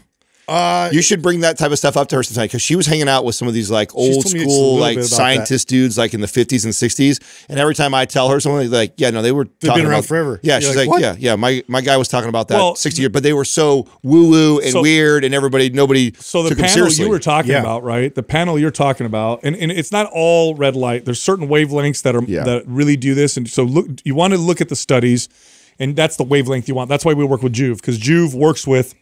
Uh, You should bring that type of stuff up to her sometime because she was hanging out with some of these like old told me a school like bit about scientist dudes like in the 50s and 60s. And every time I tell her something like, yeah, no, they were They've talking been around about, forever. Yeah, You're she's like, like, yeah, yeah. My my guy was talking about that Well, 60 years, but they were so woo woo and So- weird, and everybody nobody So the took them panel seriously. you were talking Yeah. about, right? The panel you're talking about, and, and it's not all red light. There's certain wavelengths that are Yeah. that really do this, and so look, you want to look at the studies, and that's the wavelength you want. That's why we work with Joovv because Joovv works with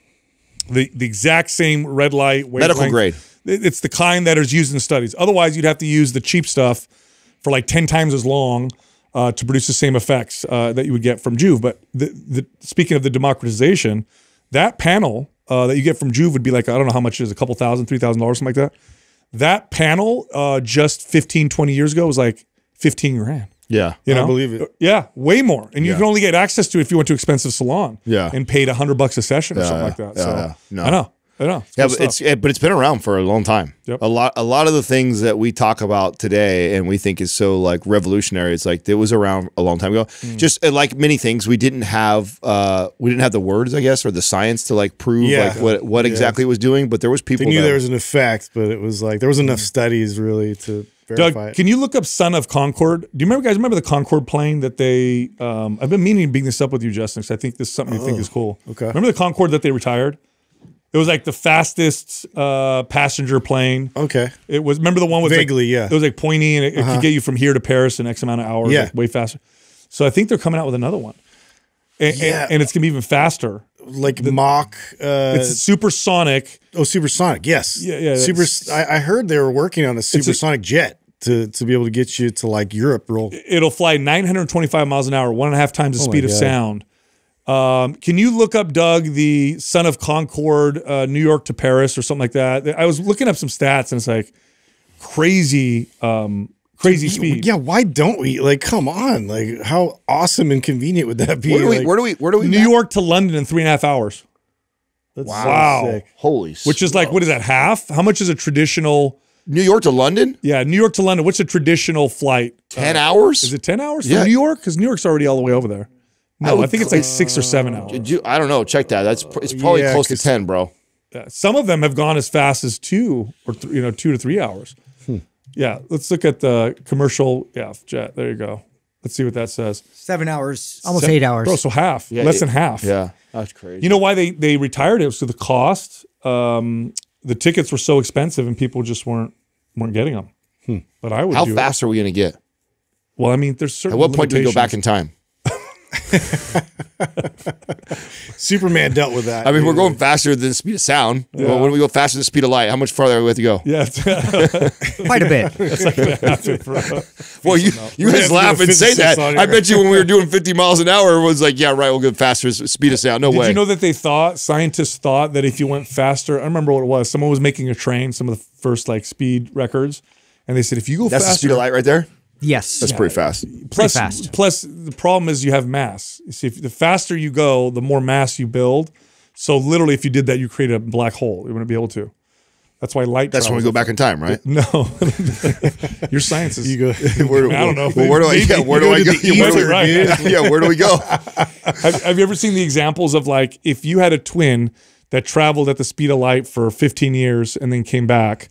the the exact same red light. Medical grade. It's the kind that is used in studies. Otherwise, you'd have to use the cheap stuff for like ten times as long uh, to produce the same effects uh, that you would get from Joovv. But the, the speaking of the democratization, that panel uh, that you get from Joovv would be like I don't know how much it is, a couple thousand, three thousand dollars, something like that. That panel uh, just 15, 20 years ago was like fifteen grand. Yeah. You I believe it. Yeah, way more, and you can only get access to it if you went to expensive salon. Yeah. and paid a hundred bucks a session or something yeah, like that. yeah, so yeah. No. I know, I know. Yeah, but stuff. it's it, but it's been around for a long time. Yep. A lot a lot of the things that we talk about today and we think is so like revolutionary. It's like it was around a long time ago. Mm. Just uh, like many things, we didn't have uh we didn't have the words, I guess, or the science to like prove Yeah. like what what Yeah. exactly it was doing. But there was people They knew that, there was an effect, but it was like there was enough studies really to verify Doug, it. can you look up Son of Concorde? Do you remember, guys? Remember the Concorde plane that they? Um, I've been meaning to bring this up with you, Justin, because I think this is something you think is cool. okay. Remember the Concorde that they retired? It was like the fastest uh, passenger plane. Okay. It was remember the one with Vaguely, like, yeah. Uh-huh. It was like pointy and it, it could get you from here to Paris in X amount of hours. Yeah. like, way faster. So I think they're coming out with another one, and, and- Yeah. and it's gonna be even faster. Like Mach. Uh, It's supersonic. oh, supersonic. Yes. Yeah, yeah, Super. I, I heard they were working on a supersonic jet to to be able to get you to like Europe. Roll. It'll fly 925 miles an hour, one and a half times the Oh speed of sound. Um, can you look up Doug, the son of Concorde, uh, New York to Paris, or something like that? I was looking up some stats, and it's like crazy, um, crazy speed. Yeah. Why don't we? Like, come on. Like, how awesome and convenient would that be? Where do we? Like, Where do we? Where do we? New York to London in three and a half hours, that's Wow. so sick. Holy. which is like what is that? Half? How much is a traditional? New York to London? Yeah, New York to London. What's a traditional flight? Ten uh, hours? Is it ten hours Yeah. from New York? Because New York's already all the way over there. No, I, think it's like six or seven hours. Did you- I don't know. Check that. That's it's uh, probably Yeah, close to ten, bro. Some of them have gone as fast as two or th- you know two to three hours. Hmm. Yeah, let's look at the commercial. Yeah, jet. There you go. Let's see what that says. Seven hours, almost Se- eight hours. Bro, so half, Yeah, less it- than half. Yeah, that's crazy. You know why they they retired it? It was to the cost. Um, the tickets were so expensive, and people just weren't weren't getting them. Hmm. But I would. How fast are we gonna get? Well, I mean, there's certain. At what point do we go back in time? Superman dealt with that. I mean, we're going faster than the speed of sound. Well, when we go faster than the speed of light, how much farther do we have to go? Yeah, Quite a bit. it's not gonna happen, bro. Well, you, you We're guys gonna laugh and say that. I bet you when we were doing 50 miles an hour, it was like, yeah, right, we'll go faster as speed of sound. No Did way. Did you know that they thought scientists thought that if you went faster, I remember what it was. Someone was making a train, some of the first like speed records, and they said if you go That's the faster, speed of light right there? Yes. That's pretty fast. plus, fast. plus the problem is you have mass. You see, if the faster you go, the more mass you build. So literally, if you did that, you create a black hole. You wouldn't be able to. That's why light. That's when we go back in time, right? No, your science is. You go. Where, I don't know. Well, where do I? Yeah, where do I go go? to the Yeah, where do ether, we- right? yeah, where do we go? have, have you ever seen the examples of like if you had a twin that traveled at the speed of light for 15 years and then came back,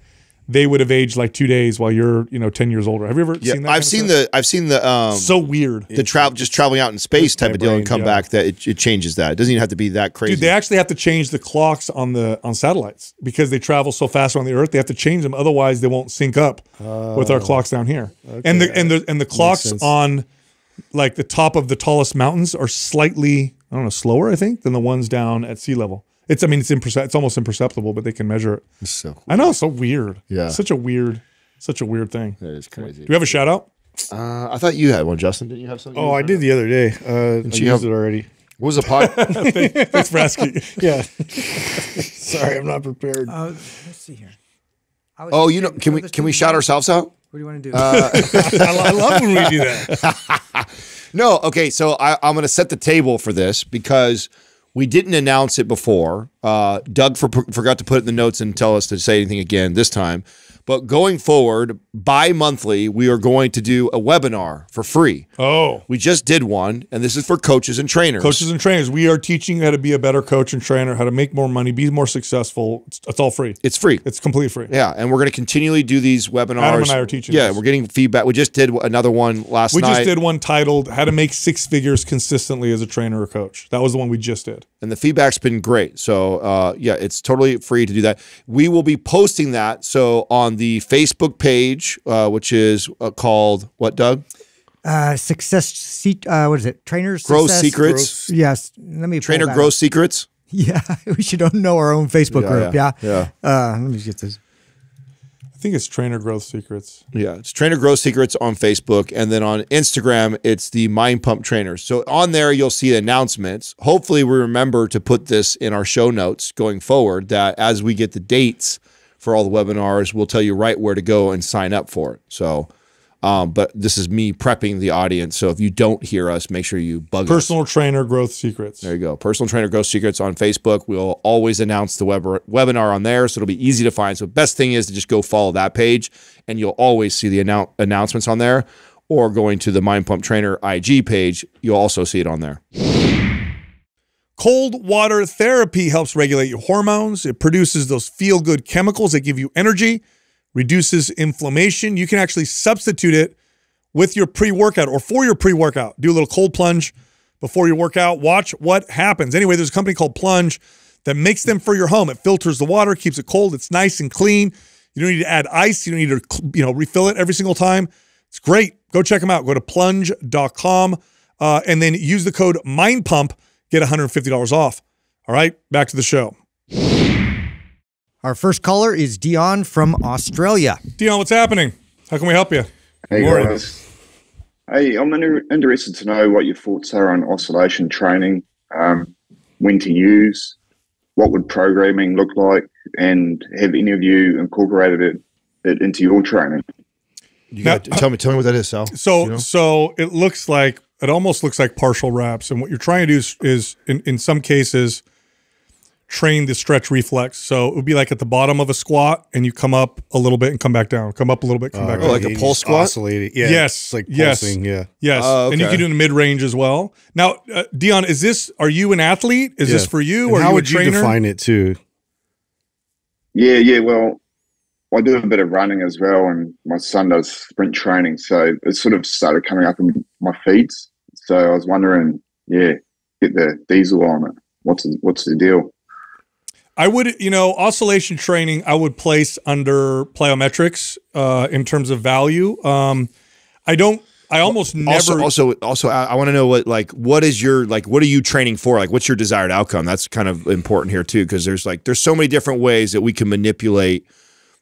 they would have aged like two days while you're you know 10 years older. Have you ever Yeah, seen that? I've seen the I've seen the um so weird. the travel just traveling out in space type of deal and come yeah. back that it, it changes that. It doesn't even have to be that crazy. Dude, they actually have to change the clocks on the on satellites because they travel so fast around the Earth. They have to change them, otherwise they won't sync up with our clocks down here. And the and the and the clocks on like the top of the tallest mountains are slightly I don't know slower I think than the ones down at sea level. It's I mean it's imperce- it's almost imperceptible, but they can measure it. so cool. I know, it's so weird. Yeah. such a weird, such a weird thing. That is crazy. Do we have a shout out? Uh, I thought you had one, Justin. Didn't you have something? Oh, I did the other day. Uh, I you used have- it already. What was the pod? Thanks for asking. Yeah. Sorry, I'm not prepared. Uh, let's see here. Oh, you know, can we can we shout ourselves out? What do you want to do? I, I love when we do that. No, okay. So I, I'm going to set the table for this because we didn't announce it before. Uh, Doug for, forgot to put it in the notes and tell us to say anything again this time. But going forward, bi monthly, we are going to do a webinar for free. Oh, We just did one, and this is for coaches and trainers. coaches and trainers, we are teaching you how to be a better coach and trainer, how to make more money, be more successful. It's, it's all free. it's free. It's completely free. Yeah, and we're going to continually do these webinars. Adam and I are teaching Yeah, this. we're getting feedback. We just did another one last We night. We just did one titled "How to Make Six Figures Consistently as a Trainer or Coach." That was the one we just did. and the feedback's been great. So uh, yeah, it's totally free to do that. We will be posting that so on the Facebook page, uh, which is uh, called what, Doug? uh, success seat. Uh, what is it? Trainers. Growth success- Secrets. Yes. Let me Trainer that Growth up. Secrets. Yeah, we should know our own Facebook Yeah, group. Yeah. yeah, Uh, let me get this. I think it's Trainer Growth Secrets. Yeah, it's Trainer Growth Secrets on Facebook, and then on Instagram, it's the Mind Pump Trainers. So on there, you'll see announcements. Hopefully, we remember to put this in our show notes going forward. That as we get the dates for all the webinars, we'll tell you right where to go and sign up for it. So, um, but this is me prepping the audience. So if you don't hear us, make sure you bug us. Personal Trainer Growth Secrets. There you go. Personal Trainer Growth Secrets on Facebook. We'll always announce the web- webinar on there, so it'll be easy to find. So, best thing is to just go follow that page, and you'll always see the annou- announcements on there. Or going to the Mind Pump Trainer IG page, you'll also see it on there. Cold water therapy helps regulate your hormones. It produces those feel good chemicals that give you energy, reduces inflammation. You can actually substitute it with your pre workout or for your pre workout. Do a little cold plunge before your workout. Watch what happens. Anyway, there's a company called Plunge that makes them for your home. It filters the water, keeps it cold. It's nice and clean. You don't need to add ice. You don't need to, you know, refill it every single time. It's great. Go check them out. Go to plunge.com uh, and then use the code MINDPUMP. Get $150 off. All right, back to the show. Our first caller is Dion from Australia. Dion, what's happening? How can we help you? Hey guys. Hey, I'm inter- interested to know what your thoughts are on oscillation training, um, when to use, what would programming look like, and have any of you incorporated it, it into your training? You Now- got, tell me, tell me what that is, Sal. So You know? so it looks like it almost looks like partial reps, and what you're trying to do is, is in in some cases train the stretch reflex. So it would be like at the bottom of a squat, and you come up a little bit and come back down, come up a little bit, come back Oh, down. like a You pulse squat? oscillate it. Yeah. Yes, It's like yes. pulsing. Yeah. Yes, Oh, and you can do it in mid range as well. Now, uh, Dion, is this? Are you an athlete? Is this for you, or are how you would trainer? you define it too? Yeah, yeah. Well, I do a bit of running as well, and my son does sprint training, so it sort of started coming up in my feeds. So I was wondering, yeah, get the diesel on it. What's the, what's the deal? I would, you know, oscillation training. I would place under plyometrics uh, in terms of value. Um, I don't. I almost never. Also, also, also, I, I want to know what like what is your like what are you training for? Like, what's your desired outcome? That's kind of important here too, because there's like there's so many different ways that we can manipulate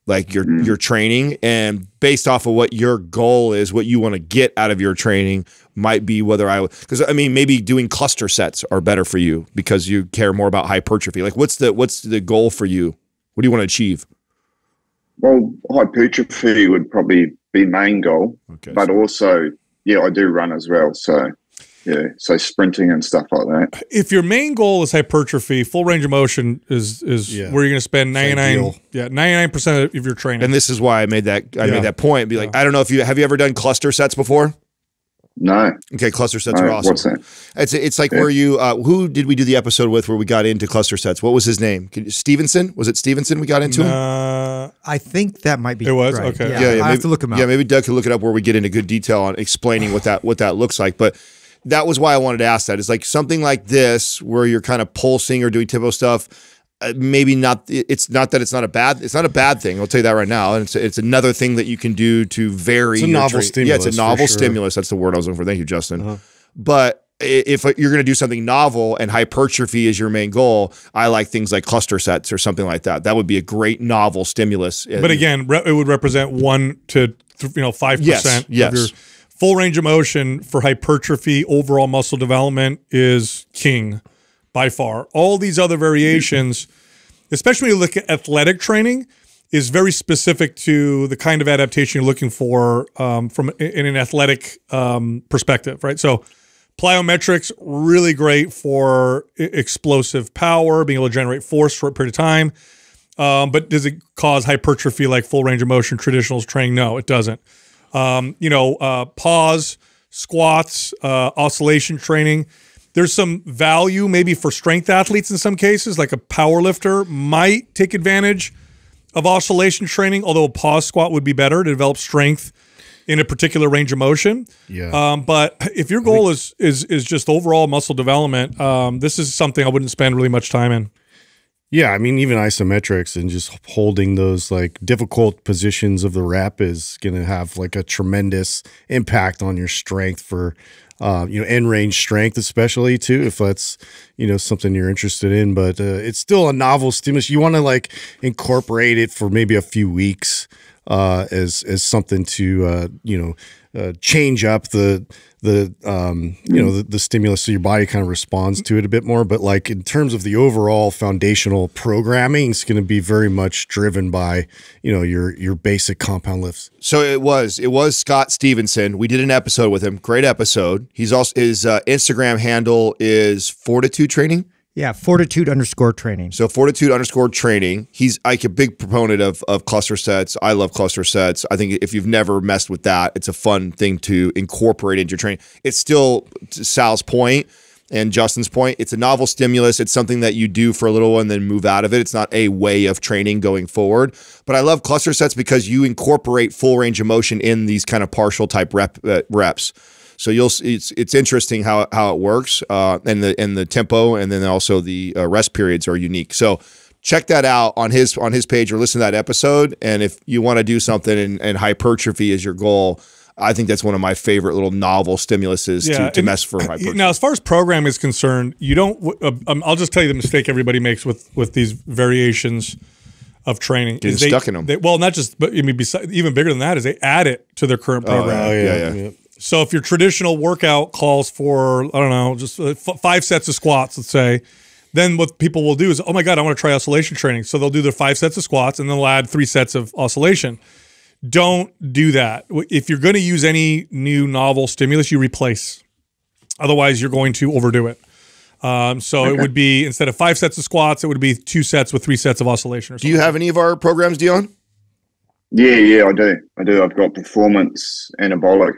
like your mm. your training, and based off of what your goal is, what you want to get out of your training might be whether I because I mean maybe doing cluster sets are better for you because you care more about hypertrophy. Like, what's the what's the goal for you? What do you want to achieve? Well, hypertrophy would probably be main goal, Okay, but also, yeah, I do run as well. So, yeah, so sprinting and stuff like that. if your main goal is hypertrophy, full range of motion is is Yeah. where you're going to spend ninety nine. Yeah, ninety nine percent of your training. and this is why I made that I Yeah. made that point. Be like, I don't know if you have you ever done cluster sets before. No, Okay, cluster sets no are awesome. what's that? It's it's like Yeah. where you uh, who did we do the episode with where we got into cluster sets? What was his name? Can- Stevenson? Was it Stevenson we got into him? uh, I think that might be It was? right. Okay. Yeah, yeah, yeah, I maybe, have to look him up. Yeah, maybe Doug could look it up where we get into good detail on explaining what that what that looks like. But that was why I wanted to ask that. It's like something like this where you're kind of pulsing or doing tempo stuff. Uh, maybe not. It's not that it's not a bad. It's not a bad thing. I'll tell you that right now. And it's it's another thing that you can do to vary. It's a novel Yeah, it's a novel sure. stimulus. That's the word I was looking for. Thank you, Justin. Uh-huh. But if you're going to do something novel and hypertrophy is your main goal, I like things like cluster sets or something like that. That would be a great novel stimulus. but again, it would represent one to you know five percent yes. of your full range of motion for hypertrophy. Overall muscle development is king by far. All these other variations, especially when you look at athletic training, is very specific to the kind of adaptation you're looking for um, from in an athletic um, perspective, right? So. Plyometrics really great for explosive power, being able to generate force for a period of time. Um, but does it cause hypertrophy like full range of motion traditionals training? No, it doesn't. Um, you know, uh, pause, squats, uh, oscillation training. There's some value maybe for strength athletes in some cases, like a power lifter might take advantage of oscillation training, although a pause squat would be better to develop strength in a particular range of motion. Yeah. Um, but if your goal is is is just overall muscle development, um, this is something I wouldn't spend really much time in. Yeah, I mean, even isometrics and just holding those like difficult positions of the rep is going to have like a tremendous impact on your strength for, uh, you know, end range strength, especially too, if that's, you know, something you're interested in. But uh, it's still a novel stimulus. You want to like incorporate it for maybe a few weeks uh, as as something to, uh, you know, uh, change up the the um, you know the, the stimulus so your body kind of responds to it a bit more but like in terms of the overall foundational programming it's going to be very much driven by you know your your basic compound lifts So it was it was Scott Stevenson. We did an episode with him. Great episode. He's also his uh, Instagram handle is Fortitude Training. Yeah, fortitude underscore training. So Fortitude underscore Training. He's like a big proponent of of cluster sets. I love cluster sets. I think if you've never messed with that, it's a fun thing to incorporate into your training. It's still Sal's point and Justin's point. It's a novel stimulus. It's something that you do for a little and then move out of it. It's not a way of training going forward. But I love cluster sets because you incorporate full range of motion in these kind of partial type rep uh, reps. So you'll s- it's it's interesting how how it works, uh, and the and the tempo, and then also the uh, rest periods are unique. So check that out on his on his page or listen to that episode. And if you want to do something and, and hypertrophy is your goal, I think that's one of my favorite little novel stimuluses to, to and- mess for hypertrophy. Now, as far as program is concerned, you don't. Uh, um, I'll just tell you the mistake everybody makes with with these variations of training. Getting is they, stuck in 'em. They, well, not just, but I mean, besides, even bigger than that is they add it to their current program. Oh, yeah, yeah. yeah. So if your traditional workout calls for, I don't know, just uh, five sets of squats, let's say, then what people will do is, oh my God, I want to try oscillation training. So they'll do their five sets of squats and then they'll add three sets of oscillation. Don't do that. If you're going to use any new novel stimulus, you replace. Otherwise, you're going to overdo it. Um, so it would be instead of five sets of squats, it would be two sets with three sets of oscillation. Or do you have any of our programs, Dion? Yeah, yeah, I do. I do. I've got performance, anabolic,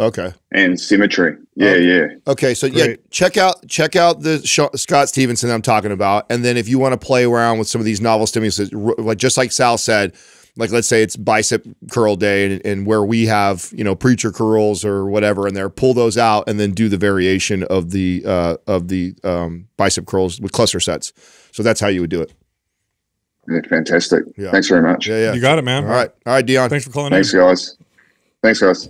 Okay. and symmetry. Yeah, Okay. yeah. Okay, so yeah, check out check out the Sh- Scott Stevenson I'm talking about, and then if you want to play around with some of these novel stimuluses, r- like just like Sal said, like let's say it's bicep curl day, and, and where we have you know preacher curls or whatever in there, pull those out, and then do the variation of the uh, of the um, bicep curls with cluster sets. So that's how you would do it. yeah fantastic. Yeah. Thanks very much. Yeah, yeah. You got it, man. All right, all right, Dion. Thanks for calling Thanks, in. guys. Thanks, guys.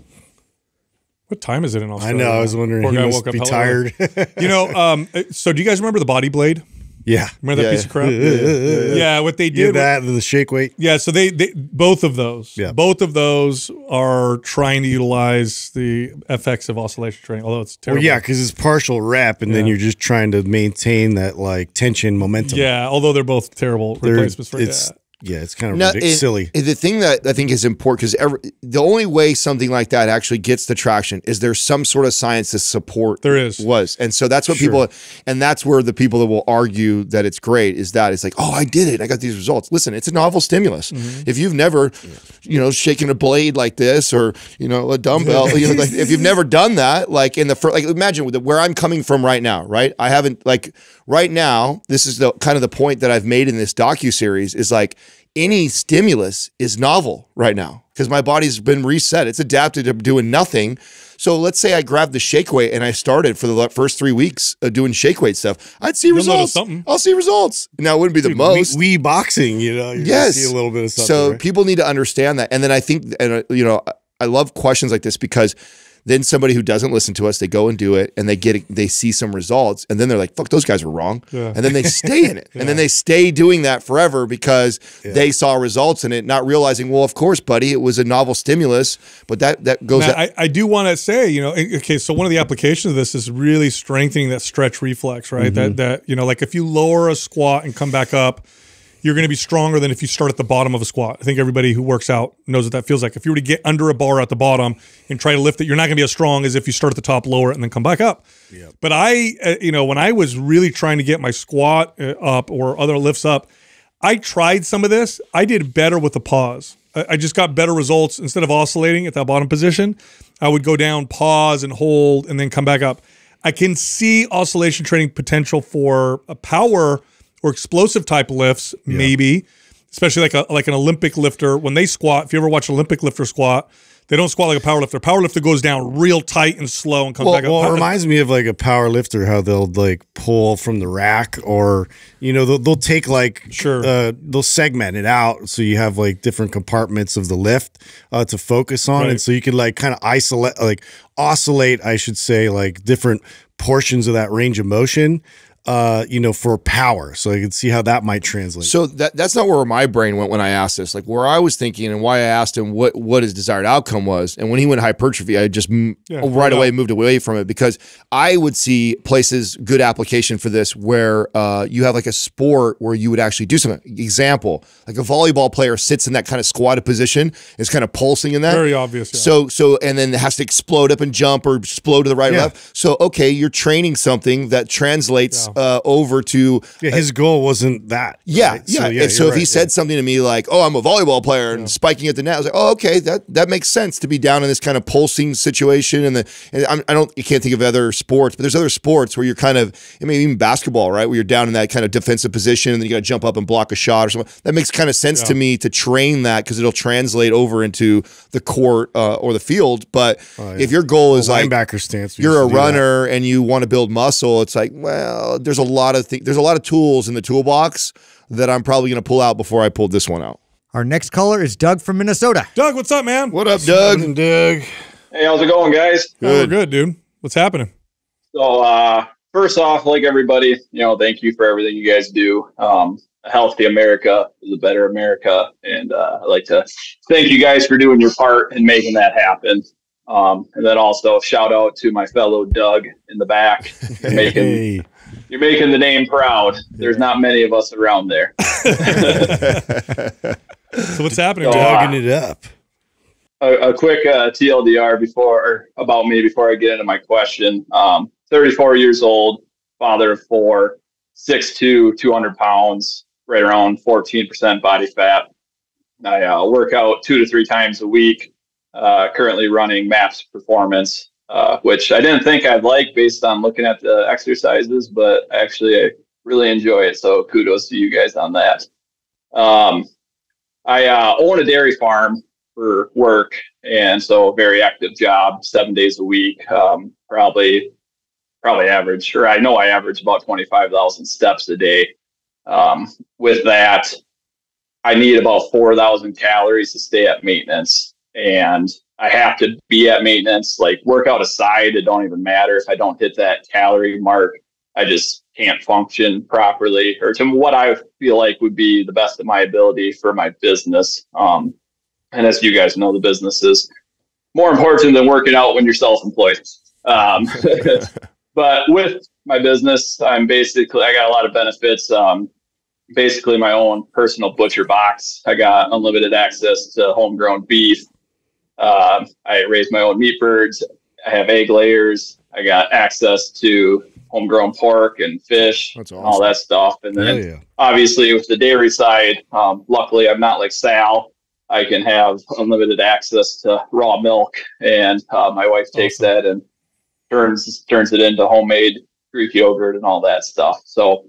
What time is it in Australia? I know. I was wondering. Poor He must be tired. You know, um, so do you guys remember the body blade? yeah. Remember that Yeah, piece of crap? Yeah, what they Did did. that and the shake weight. Yeah, so they, they both of those, Yeah. both of those are trying to utilize the effects of oscillation training. Although it's Well, terrible. yeah, because it's partial rep, and then you're just trying to maintain that like tension momentum. yeah. Although they're both terrible They're- replacements for it's that. Yeah, it's kind of No, ridic- it- silly. it- the thing that I think is important because the only way something like that actually gets the traction is there's some sort of science to support. There is. was, and so that's what Sure. people, and that's where the people that will argue that it's great is that it's like, oh, I did it, I got these results. Listen, it's a novel stimulus. Mm-hmm. If you've never, you know, shaken a blade like this or you know a dumbbell, you know, like if you've never done that, like in the first, like imagine where I'm coming from right now, right? I haven't like right now. This is the kind of the point that I've made in this docu series is like any stimulus is novel right now because my body's been reset. It's adapted to doing nothing. So let's say I grabbed the shake weight and I started for the first three weeks of doing shake weight stuff. I'd see notice results. something. I'll see results. Now it wouldn't be the most. We, boxing, you know. You Yes. see a little bit of something. So right? people need to understand that. And then I think, and uh, you know, I love questions like this because then somebody who doesn't listen to us, they go and do it, and they get, they see some results, and then they're like, "Fuck, those guys were wrong," Yeah. and then they stay in it, and then they stay doing that forever because they saw results in it, not realizing, well, of course, buddy, it was a novel stimulus, but that that goes. Now, I, I do want to say, you know, okay, so one of the applications of this is really strengthening that stretch reflex, right? Mm-hmm. That that you know, like if you lower a squat and come back up, you're going to be stronger than if you start at the bottom of a squat. I think everybody who works out knows what that feels like. If you were to get under a bar at the bottom and try to lift it, you're not going to be as strong as if you start at the top, lower it, and then come back up. But I, uh, you know, when I was really trying to get my squat uh, up or other lifts up, I tried some of this. I did better with the pause. I, I just got better results instead of oscillating at that bottom position. I would go down, pause, and hold, and then come back up. I can see oscillation training potential for a power or explosive type lifts, maybe, especially like a like an Olympic lifter when they squat. If you ever watch an Olympic lifter squat, they don't squat like a power lifter. Power lifter goes down real tight and slow and comes well, back up. well, it reminds me of like a power lifter, how they'll like pull from the rack, or you know, they'll, they'll take like Sure. uh, they'll segment it out so you have like different compartments of the lift uh, to focus on, Right. and so you can like kind of isolate, like oscillate, I should say, like different portions of that range of motion. Uh, you know, for power, so I can see how that might translate. So that that's not where my brain went when I asked this. Like where I was thinking and why I asked him what what his desired outcome was. And when he went hypertrophy, I just Yeah, right away moved away from it because I would see places good application for this where uh, you have like a sport where you would actually do something. Example, like a volleyball player sits in that kind of squatted position, is kind of pulsing in that. Very obvious, yeah. So so and then it has to explode up and jump or explode to the right or left. So okay, you're training something that translates uh, over to Yeah, his goal wasn't that. yeah, right? yeah. So, and so if he right, said something to me like, "Oh, I'm a volleyball player," and spiking at the net, I was like, "Oh, okay, that that makes sense to be down in this kind of pulsing situation." And the and I'm, I don't, you can't think of other sports, but there's other sports where you're kind of, I mean, even basketball, right, where you're down in that kind of defensive position, and then you got to jump up and block a shot or something. That makes kind of sense to me to train that because it'll translate over into the court uh, or the field. But Oh, yeah. if your goal is like linebacker stance. you're a runner and you want to build muscle, it's like, well, there's a lot of things. There's a lot of tools in the toolbox that I'm probably going to pull out before I pull this one out. Our next caller is Doug from Minnesota. Doug, what's up, man? What up, Doug? Doug. Doug. Hey, how's it going, guys? Oh, we're good, dude. What's happening? So, uh, first off, like everybody, you know, thank you for everything you guys do. Um, a healthy America is a better America, and uh, I'd like to thank you guys for doing your part in making that happen. Um, and then also shout out to my fellow Doug in the back. You're making Hey. You're making the name proud. There's not many of us around there. So what's happening, So, Doug? uh, it up. a, a quick uh, TLDR before about me before I get into my question. Um, 34 years old, father of four, 6'2", 200 pounds, right around 14% body fat. I uh, work out two to three times a week. Uh, currently running Maps Performance, uh, which I didn't think I'd like based on looking at the exercises, but actually I really enjoy it. So kudos to you guys on that. Um, I uh, own a dairy farm for work, and so very active job, seven days a week. Um, probably, probably average, or I know I average about twenty five thousand steps a day. Um, with that, I need about four thousand calories to stay at maintenance, and I have to be at maintenance. Like workout aside, it don't even matter if I don't hit that calorie mark. I just can't function properly, or to what I feel like would be the best of my ability for my business. Um, and as you guys know, the business is more important than working out when you're self-employed. Um, but with my business, I'm basically I got a lot of benefits. Um, basically, my own personal butcher box. I got unlimited access to homegrown beef. Um, I raise my own meat birds. I have egg layers. I got access to homegrown pork and fish That's and all that stuff. And then Hell yeah. obviously with the dairy side, um, luckily I'm not like Sal. I can have unlimited access to raw milk, and uh, my wife takes that and turns turns it into homemade Greek yogurt and all that stuff. So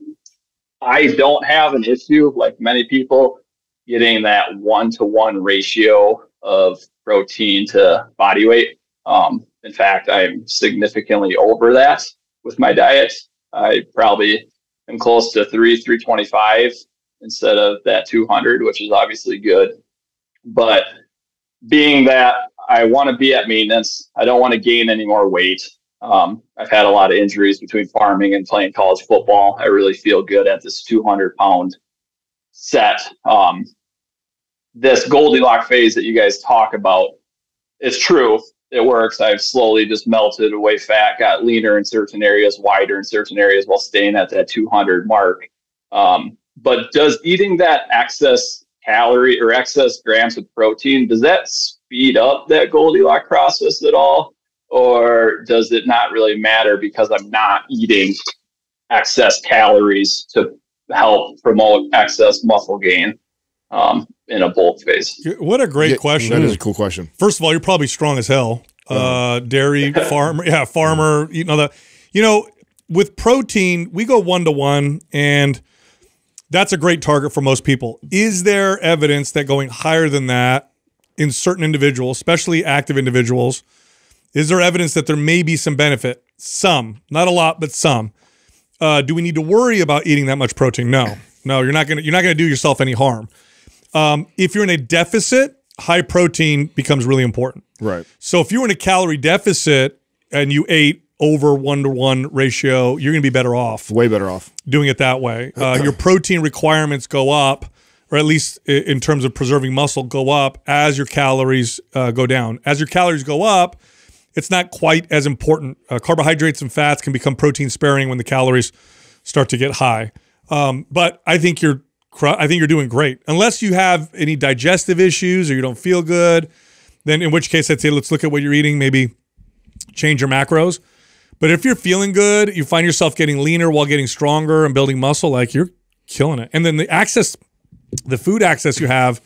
I don't have an issue like many people getting that one to one ratio of protein to body weight. Um, in fact, I'm significantly over that with my diet. I probably am close to three, 325 instead of that 200, which is obviously good. But being that I want to be at maintenance, I don't want to gain any more weight. Um, I've had a lot of injuries between farming and playing college football. I really feel good at this 200 pound set. Um, this Goldilocks phase that you guys talk about, it's true. It works. I've slowly just melted away fat, got leaner in certain areas, wider in certain areas while staying at that 200 mark. Um, but does eating that excess calorie or excess grams of protein, does that speed up that Goldilocks process at all? Or does it not really matter because I'm not eating excess calories to help promote excess muscle gain um, in a bulk phase? What a great Yeah, question. That is a cool question. First of all, you're probably strong as hell. Uh, dairy farmer, yeah, farmer. You know that. You know, with protein, we go one to one, and that's a great target for most people. Is there evidence that going higher than that in certain individuals, especially active individuals, is there evidence that there may be some benefit? Some, not a lot, but some. Uh, do we need to worry about eating that much protein? No, no, you're not gonna you're not gonna do yourself any harm. Um, if you're in a deficit, high protein becomes really important. Right. So if you're in a calorie deficit and you ate over one to one ratio, you're going to be better off Way better off. doing it that way. Uh, your protein requirements go up, or at least in terms of preserving muscle, go up as your calories uh, go down. As your calories go up, it's not quite as important. Uh, carbohydrates and fats can become protein sparing when the calories start to get high. Um, but I think you're I think you're doing great. Unless you have any digestive issues or you don't feel good, then in which case I'd say let's look at what you're eating, maybe change your macros. But if you're feeling good, you find yourself getting leaner while getting stronger and building muscle, like you're killing it. And then the access, the food access you have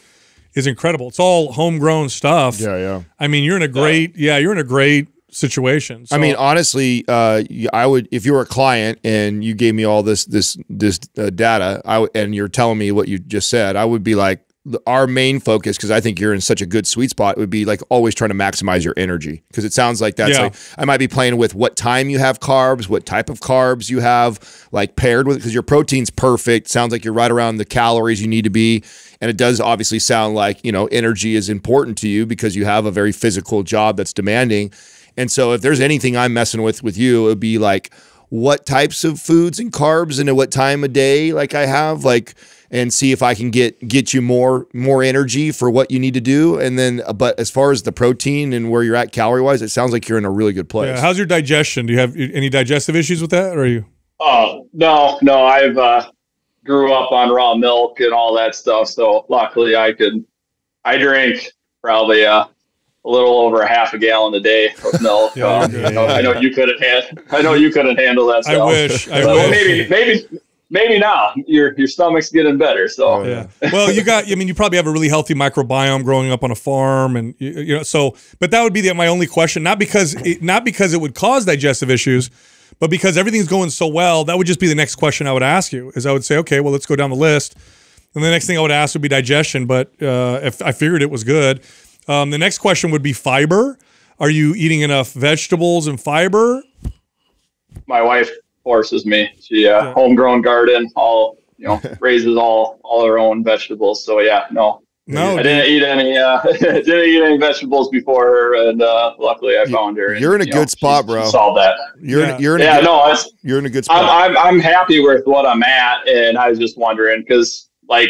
is incredible. It's all homegrown stuff. Yeah, yeah. I mean, you're in a great, yeah, you're in a great situation. I mean, honestly, uh, I would if you were a client and you gave me all this this this uh, data, I and you're telling me what you just said, I would be like, our main focus because I think you're in such a good sweet spot would be like always trying to maximize your energy because it sounds like that's Yeah. like I might be playing with what time you have carbs, what type of carbs you have, like paired with because your protein's perfect. Sounds like you're right around the calories you need to be, and it does obviously sound like you know energy is important to you because you have a very physical job that's demanding. And so if there's anything I'm messing with with you, it would be like what types of foods and carbs and at what time of day like I have like and see if I can get get you more more energy for what you need to do and then uh, but as far as the protein and where you're at calorie wise it sounds like you're in a really good place. yeah, how's your digestion? Do you have any digestive issues with that, or are you? Oh no, no, I've uh, grew up on raw milk and all that stuff, so luckily I could. I drink probably uh, a little over a half a gallon a day of milk. Yeah, Um, you're I, know, I know you couldn't hand, I know you couldn't handle that I stuff. wish. I wish. maybe, maybe, maybe now your your stomach's getting better. So Yeah. Well, you got. I mean, you probably have a really healthy microbiome growing up on a farm, and you, you know. So, but that would be the, my only question. Not because it, not because it would cause digestive issues, but because everything's going so well. That would just be the next question I would ask you. Is I would say, okay, well, let's go down the list, and the next thing I would ask would be digestion. But uh, if I figured it was good, um, the next question would be fiber. Are you eating enough vegetables and fiber? my wife forces me. She uh, homegrown garden, all you know, raises all all her own vegetables. So yeah, no, No. I didn't eat any uh didn't eat any vegetables before her and uh luckily I found her. and, you're in a you good know, spot, bro. She solved that. You're Yeah. in, you're in a Yeah, good, no, it's, you're in a good spot. I'm, I'm I'm happy with what I'm at and I was just wondering because like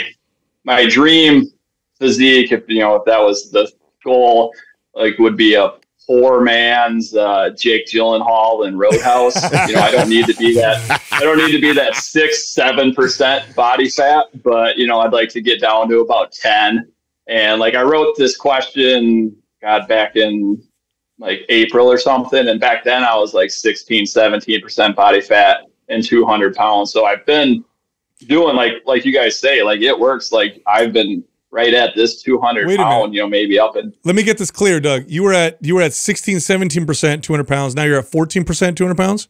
my dream physique, if you know, if that was the goal, like would be a poor man's uh, Jake Gyllenhaal in Roadhouse. you know, I don't need to be that. I don't need to be that six, seven percent body fat, but you know, I'd like to get down to about ten. And like I wrote this question, God, back in like April or something, and back then I was like 16, 17 percent body fat and 200 pounds. So I've been doing like like you guys say, like it works. Like I've been right at this 200 Wait a pound, minute. you know, maybe up in Let me get this clear, Doug. You were at you were at 16, 17 percent, two hundred pounds. Now you're at fourteen percent, two hundred pounds.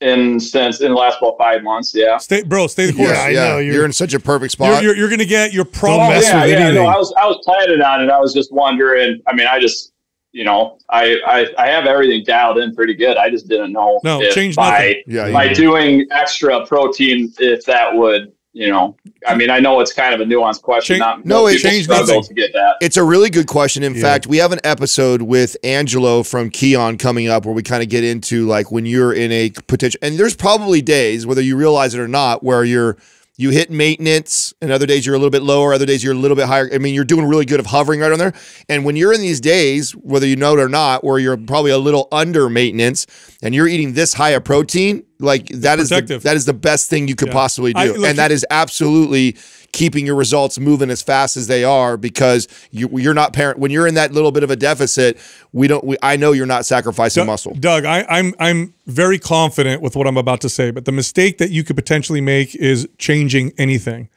in since in the last about five months. Yeah. Stay, bro. Stay the course. Yeah, I yeah, know, you're, you're- in such a perfect You're, spot. you're, you're gonna get. You're Don't probably. mess yeah, yeah. anything. No, I was I was planning on it. I was just wondering. I mean, I just you know, I I, I have everything dialed in pretty good. I just didn't know No, if change by nothing. yeah, by yeah. doing extra protein if that would you know. I mean, I know it's kind of a nuanced question. Change- Not no, it- people change struggle to get that. It's a really good question. In Yeah. fact, we have an episode with Angelo from Kion coming up where we kind of get into like when you're in a potential and there's probably days, whether you realize it or not, where you're you hit maintenance and other days you're a little bit lower, other days you're a little bit higher. I mean, you're doing really good of hovering right on there. And when you're in these days, whether you know it or not, where you're probably a little under maintenance and you're eating this high of protein, like that is the, that is the best thing you could Yeah. possibly do. I- look, and that is absolutely keeping your results moving as fast as they are because you, you're not parent when you're in that little bit of a deficit. We don't. We, I know you're not sacrificing Doug, muscle. Doug, I, I'm I'm very confident with what I'm about to say, but the mistake that you could potentially make is changing anything.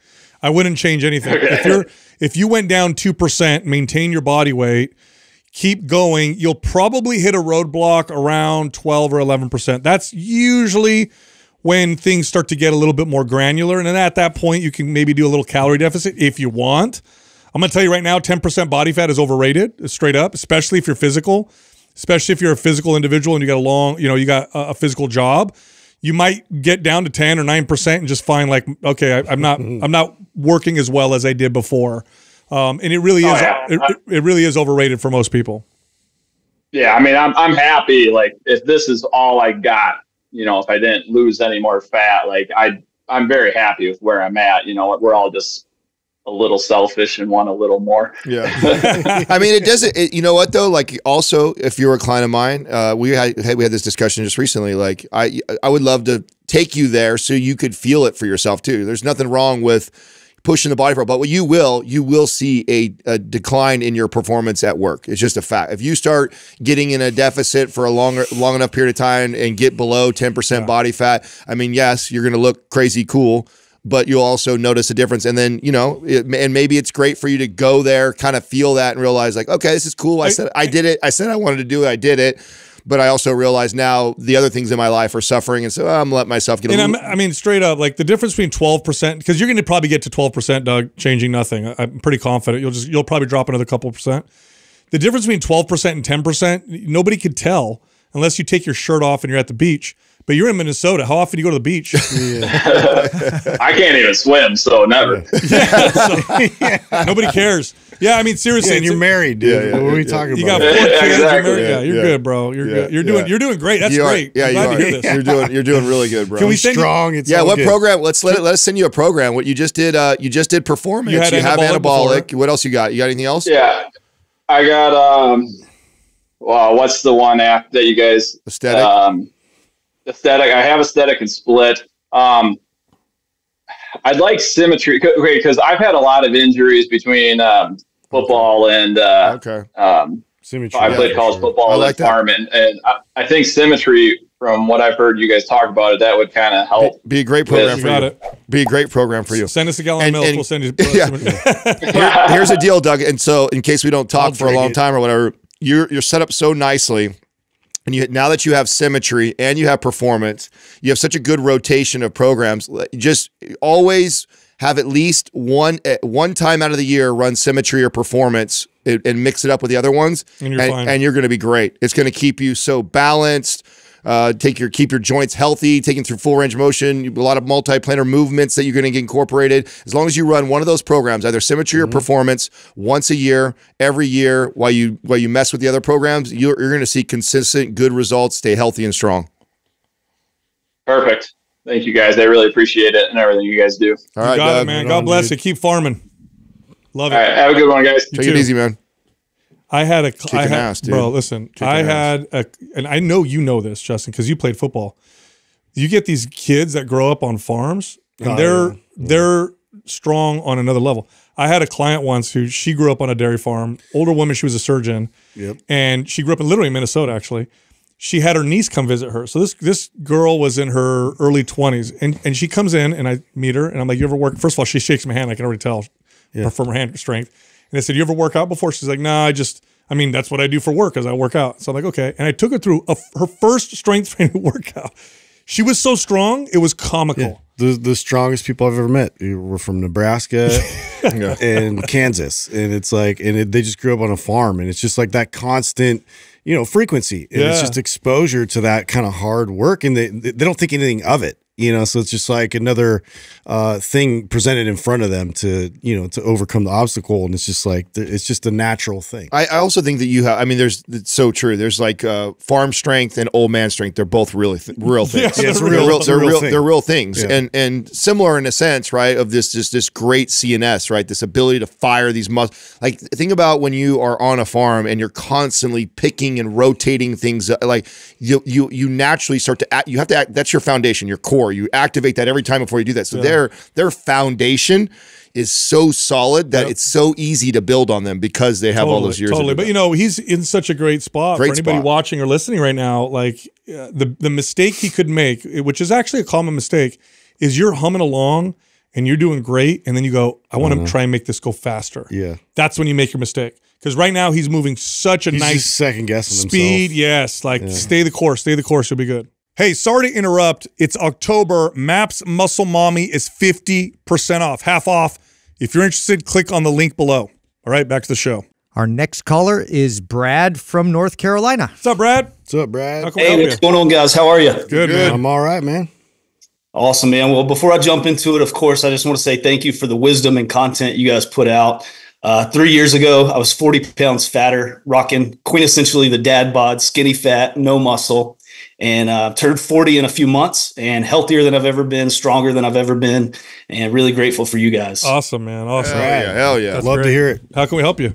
I wouldn't change anything. If you're if you went down two percent, maintain your body weight, keep going, you'll probably hit a roadblock around 12 or 11 percent. That's usually when things start to get a little bit more granular, and then at that point, you can maybe do a little calorie deficit if you want. I'm going to tell you right now, 10% body fat is overrated, straight up, especially if you're physical, especially if you're a physical individual and you got a long, you know, you got a, physical job. You might get down to 10 or 9% and just find like, okay, I, I'm not, I'm not working as well as I did before. Um, and it really Oh, is, yeah. it, it really is overrated for most people. Yeah, I mean, I'm I'm happy. Like, if this is all I got, you know, if I didn't lose any more fat, like I I'm very happy with where I'm at. You know, we're all just a little selfish and want a little more. Yeah. I mean, it doesn't. It, you know what though? Like, also, if you're a client of mine, uh, we had we had this discussion just recently. Like, I I would love to take you there so you could feel it for yourself too. There's nothing wrong with pushing the body for. But what you will, you will see a, a decline in your performance at work. It's just a fact. If you start getting in a deficit for a longer, long enough period of time and get below ten percent body fat, I mean, yes, you're going to look crazy cool. But you'll also notice a difference, and then you know, it, and maybe it's great for you to go there, kind of feel that, and realize like, okay, this is cool. I said I did it. I said I wanted to do it. I did it but I also realize now the other things in my life are suffering, and so I'm gonna let myself get. And a I'm, little, I mean, straight up, like the difference between twelve percent, because you're going to probably get to twelve percent, Doug, changing nothing. I- I'm pretty confident you'll just you'll probably drop another couple percent. The difference between twelve percent and ten percent, nobody could tell unless you take your shirt off and you're at the beach. But you're in Minnesota. How often do you go to the beach? I can't even swim, so never. Nobody cares. Yeah, I mean, seriously, Yeah, and you're it's- married, dude. Yeah, yeah, what are we yeah. talking You about? got four Yeah, kids. exactly. You're, yeah, you're Yeah. good, bro. You're Yeah, good. You're doing yeah. you're doing great. That's you are- great. Yeah, I'm you glad are. to hear this. You're doing you're doing really good, bro. Can we send you- It's yeah, all what good. program? Let's let it, let us send you a program. What you just did? Uh, you just did performance. You had have anabolic anabolic. before. What else you got? You got anything else? Yeah, I got um. Well, what's the one app that you guys Aesthetic. Um, aesthetic. I have aesthetic and split. Um, I'd like symmetry. Okay, because I've had a lot of injuries between um, football and uh, okay. um, Symmetry. I played for college sure. football I and like that. farm, and, and I, I think symmetry. From what I've heard you guys talk about it, that would kind of help. Be a great program for you. it. Be a great program for you. Send us a gallon And- of milk. and- we'll send you. Yeah. Here- here's the deal, Doug. And so, in case we don't talk I'll for a long it. time or whatever, you're you're set up so nicely, and you now that you have symmetry and you have performance, you have such a good rotation of programs. Just always have at least one at one time out of the year run symmetry or performance and, and mix it up with the other ones, And you're fine. and you're going to be great. It's going to keep you so balanced. Uh, take your keep your joints healthy, taking through full range of motion. A lot of multi-planar movements that you're going to get incorporated. As long as you run one of those programs, either symmetry Mm-hmm. or performance, once a year, every year, while you while you mess with the other programs, you're, you're going to see consistent, good results. Stay healthy and strong. Perfect. Thank you guys. I really appreciate it and everything you guys do. All You got Doug. it, man. Right God on, bless dude. you. Keep farming. Love it. All right. Have a good one, guys. You Take it too. easy, man. I had a, I had, ass, dude. bro. Listen, Kicking I ass. had a, and I know you know this, Justin, because you played football. You get these kids that grow up on farms, and Oh, they're yeah. Mm. they're strong on another level. I had a client once who she grew up on a dairy farm, older woman. She was a surgeon, Yep. and she grew up in literally Minnesota. Actually, she had her niece come visit her. So this this girl was in her early twenties, and and she comes in, and I meet her, and I'm like, "You ever work?" First of all, she shakes my hand. I can already tell from her hand strength. And I said, "You ever work out before?" She's like, "No, I just." I mean, that's what I do for work, as I work out. So I'm like, okay. And I took her through a, her first strength training workout. She was so strong, it was comical. The the strongest people I've ever met were from Nebraska and Kansas, and it's like, and it, they just grew up on a farm, and it's just like that constant, you know, frequency, and it's just exposure to that kind of hard work, and they they don't think anything of it, you know. So it's just like another uh, thing presented in front of them to you know to overcome the obstacle, and it's just like it's just a natural thing. I, I also think that you have. I mean, there's it's so true. There's like uh, farm strength and old man strength. They're both really th- real things. Yeah, it's they're real- real. They're real thing. They're real things, Yeah. and and similar in a sense, right? Of this just this great CNS, right? This ability to fire these muscles. Like think about when you are on a farm and you're constantly picking and rotating things. uh, Like you you you naturally start to act. You have to act. That's your foundation, your core. You activate that every time before you do that. So their their foundation. Is so solid that Yep. it's so easy to build on them because they have all those years. Totally. But you know, he's in such a great spot Great for anybody spot. watching or listening right now. Like uh, the the mistake he could make, which is actually a common mistake, is you're humming along and you're doing great, and then you go, I want Mm-hmm. to try and make this go faster. Yeah, That's when you make your mistake. Because right now he's moving such a he's nice second guessing speed. himself. Yes, like stay the course, stay the course. You'll be good. Hey, sorry to interrupt. It's October. Maps Muscle Mommy is 50% off, half off. If you're interested, click on the link below. All right, back to the show. Our next caller is Brad from North Carolina. What's up, Brad? What's up, Brad? How can we Hey, what's you? going on, guys? How are you? Good, man. I'm all right, man. Awesome, man. Well, before I jump into it, of course, I just want to say thank you for the wisdom and content you guys put out. Uh, three years ago, I was 40 pounds fatter, rocking quintessentially the dad bod, skinny fat, no muscle, and uh, turned 40 in a few months and healthier than I've ever been, stronger than I've ever been, and really grateful for you guys. Awesome, man. Awesome. Hell yeah, hell yeah. That's Love great. to hear it. How can we help you?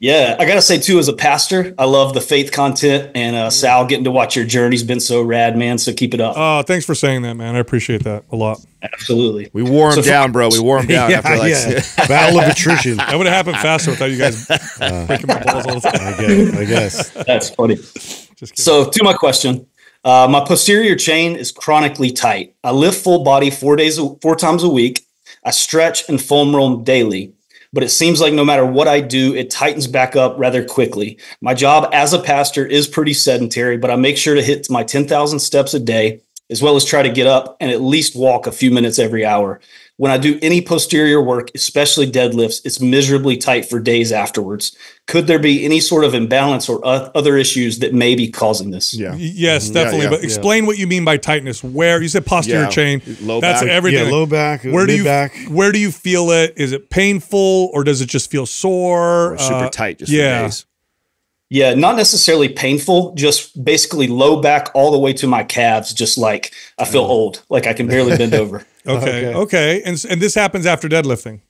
Yeah, I gotta say too, as a pastor, I love the faith content, and uh, Sal, getting to watch your journey's been so rad, man. So keep it up. Oh, thanks for saying that, man. I appreciate that a lot. Absolutely. We wore him So for- down, bro. We wore him down yeah, after like yeah. Battle of attrition. That would have happened faster without you guys breaking my balls all the time. I guess. I guess. That's funny. Just kidding. So, to my question, uh, my posterior chain is chronically tight. I lift full body four days, four times a week. I stretch and foam roll daily, but it seems like no matter what I do, it tightens back up rather quickly. My job as a pastor is pretty sedentary, but I make sure to hit my 10,000 steps a day, as well as try to get up and at least walk a few minutes every hour. When I do any posterior work, especially deadlifts, it's miserably tight for days afterwards. Could there be any sort of imbalance or other issues that may be causing this? yeah. Yes, definitely. yeah, but explain what you mean by tightness. Where you said posterior Yeah. chain, Low that's back. everything. Yeah, low back, Where do you back. where do you feel it? Is it painful or does it just feel sore? Or super Uh, tight just yeah. for days. Yeah, not necessarily painful, just basically low back all the way to my calves, just like I feel old, like I can barely bend over. Okay, Okay. okay, and and this happens after deadlifting.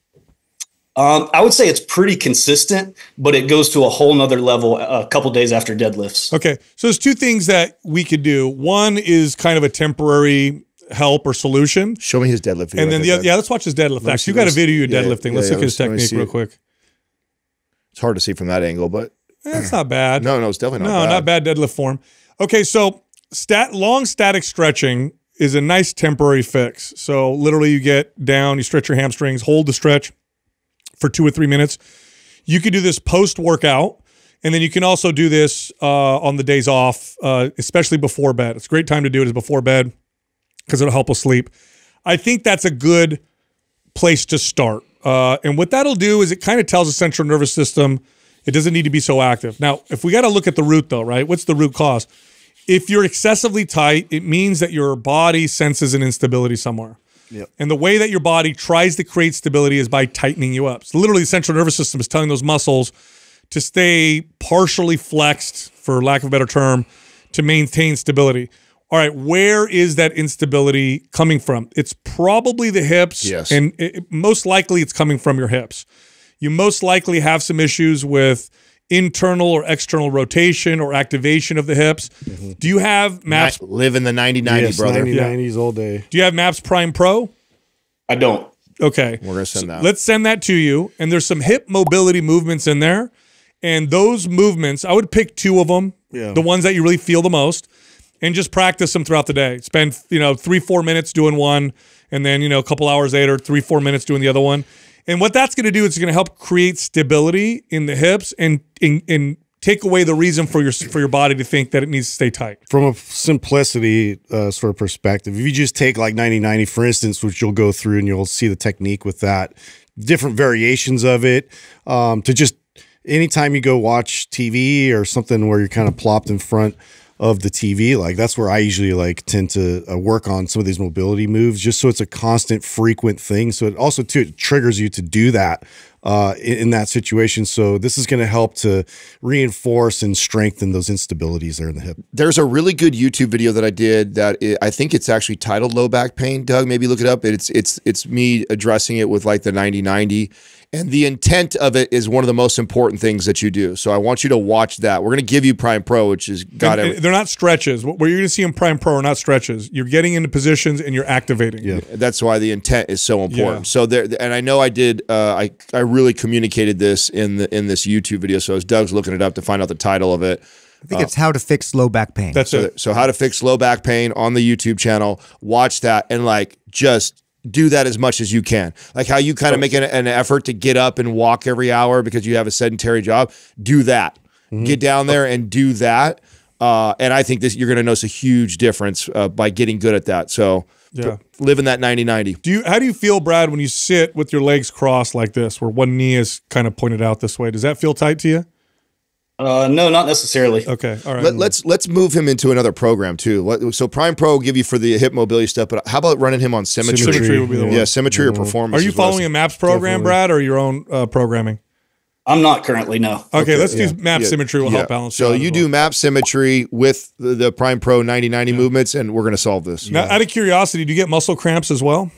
Um, I would say it's pretty consistent, but it goes to a whole nother level a couple days after deadlifts. Okay, so there's two things that we could do. One is kind of a temporary help or solution, Show me his deadlift video. and then right the other, yeah, let's watch his deadlift. me Actually, you got a video of Yeah, deadlifting. let's yeah, look at his technique real it. quick. It's hard to see from that angle, but That's not bad. no, no, it's definitely no, not not bad deadlift form. Okay, so stat long static stretching is a nice temporary fix. So literally, you get down, you stretch your hamstrings, hold the stretch for two or three minutes. You could do this post workout, and then you can also do this uh, on the days off, uh, especially before bed. It's a great time to do it is before bed because it'll help us sleep. I think that's a good place to start. Uh, and what that'll do is it kind of tells the central nervous system it doesn't need to be so active. Now, if we got to look at the root though, right? What's the root cause? If you're excessively tight, it means that your body senses an instability somewhere. Yep. And the way that your body tries to create stability is by tightening you up. So literally, the central nervous system is telling those muscles to stay partially flexed, for lack of a better term, to maintain stability. All right, where is that instability coming from? It's probably the hips, Yes. and it, it- most likely it's coming from your hips. You most likely have some issues with internal or external rotation or activation of the hips. Mm-hmm. Do you have maps? Ni- live in the 90 90, yes, brother. 90, Yeah. 90s all day. Do you have Maps Prime Pro? I don't. Okay. We're gonna send that. Let's send that to you. And there's some hip mobility movements in there. And those movements, I would pick two of them, Yeah. the ones that you really feel the most, and just practice them throughout the day. Spend, you know, three, four minutes doing one, and then, you know, a couple hours later, three, four minutes doing the other one. And what that's going to do is going to help create stability in the hips and, and, and take away the reason for your for your body to think that it needs to stay tight. From a simplicity uh, sort of perspective, if you just take like 90 90, for instance, which you'll go through and you'll see the technique with that, different variations of it, um, to just anytime you go watch TV or something where you're kind of plopped in front of the TV, like that's where I usually like tend to uh, work on some of these mobility moves, just so it's a constant, frequent thing. So it also too it triggers you to do that uh, in, in that situation. So this is going to help to reinforce and strengthen those instabilities there in the hip. There's a really good YouTube video that I did that i I think it's actually titled low back pain. Doug, maybe look it up. It's it's it's me addressing it with like the 90-90. And the intent of it is one of the most important things that you do. So I want you to watch that. We're going to give you Prime Pro, which is got And- every, and they're not stretches. What where you're going to see in Prime Pro are not stretches. You're getting into positions and you're activating. Yeah. That's why the intent is so important. Yeah. So there, and I know I did. Uh, I I really communicated this in the in this YouTube video. So as Doug's looking it up to find out the title of it. I think it's how to fix low back pain. That's So, it. so how to fix low back pain on the YouTube channel. Watch that and like just do that as much as you can. Like how you kind of make an, an effort to get up and walk every hour because you have a sedentary job. Do that. Get down there and do that. Uh, and I think this you're going to notice a huge difference uh, by getting good at that. So Yeah. live in that 90-90. Do you how do you feel, Brad, when you sit with your legs crossed like this, where one knee is kind of pointed out this way? Does that feel tight to you? Uh, no, not necessarily. Okay. All right. Let, let's let's move him into another program too. What- So Prime Pro will give you for the hip mobility stuff, but how about running him on symmetry? Symmetry would be the one. Yeah, symmetry or performance. Are you is what I was following a MAPS program, Definitely. Brad, or your own uh, programming? I'm not currently, no. Okay, let's yeah, do MAP yeah, symmetry. Will yeah. help balance. So out as you well. do map symmetry with the, the Prime Pro 90-90 movements, and we're going to solve this. Now, out of curiosity, do you get muscle cramps as well?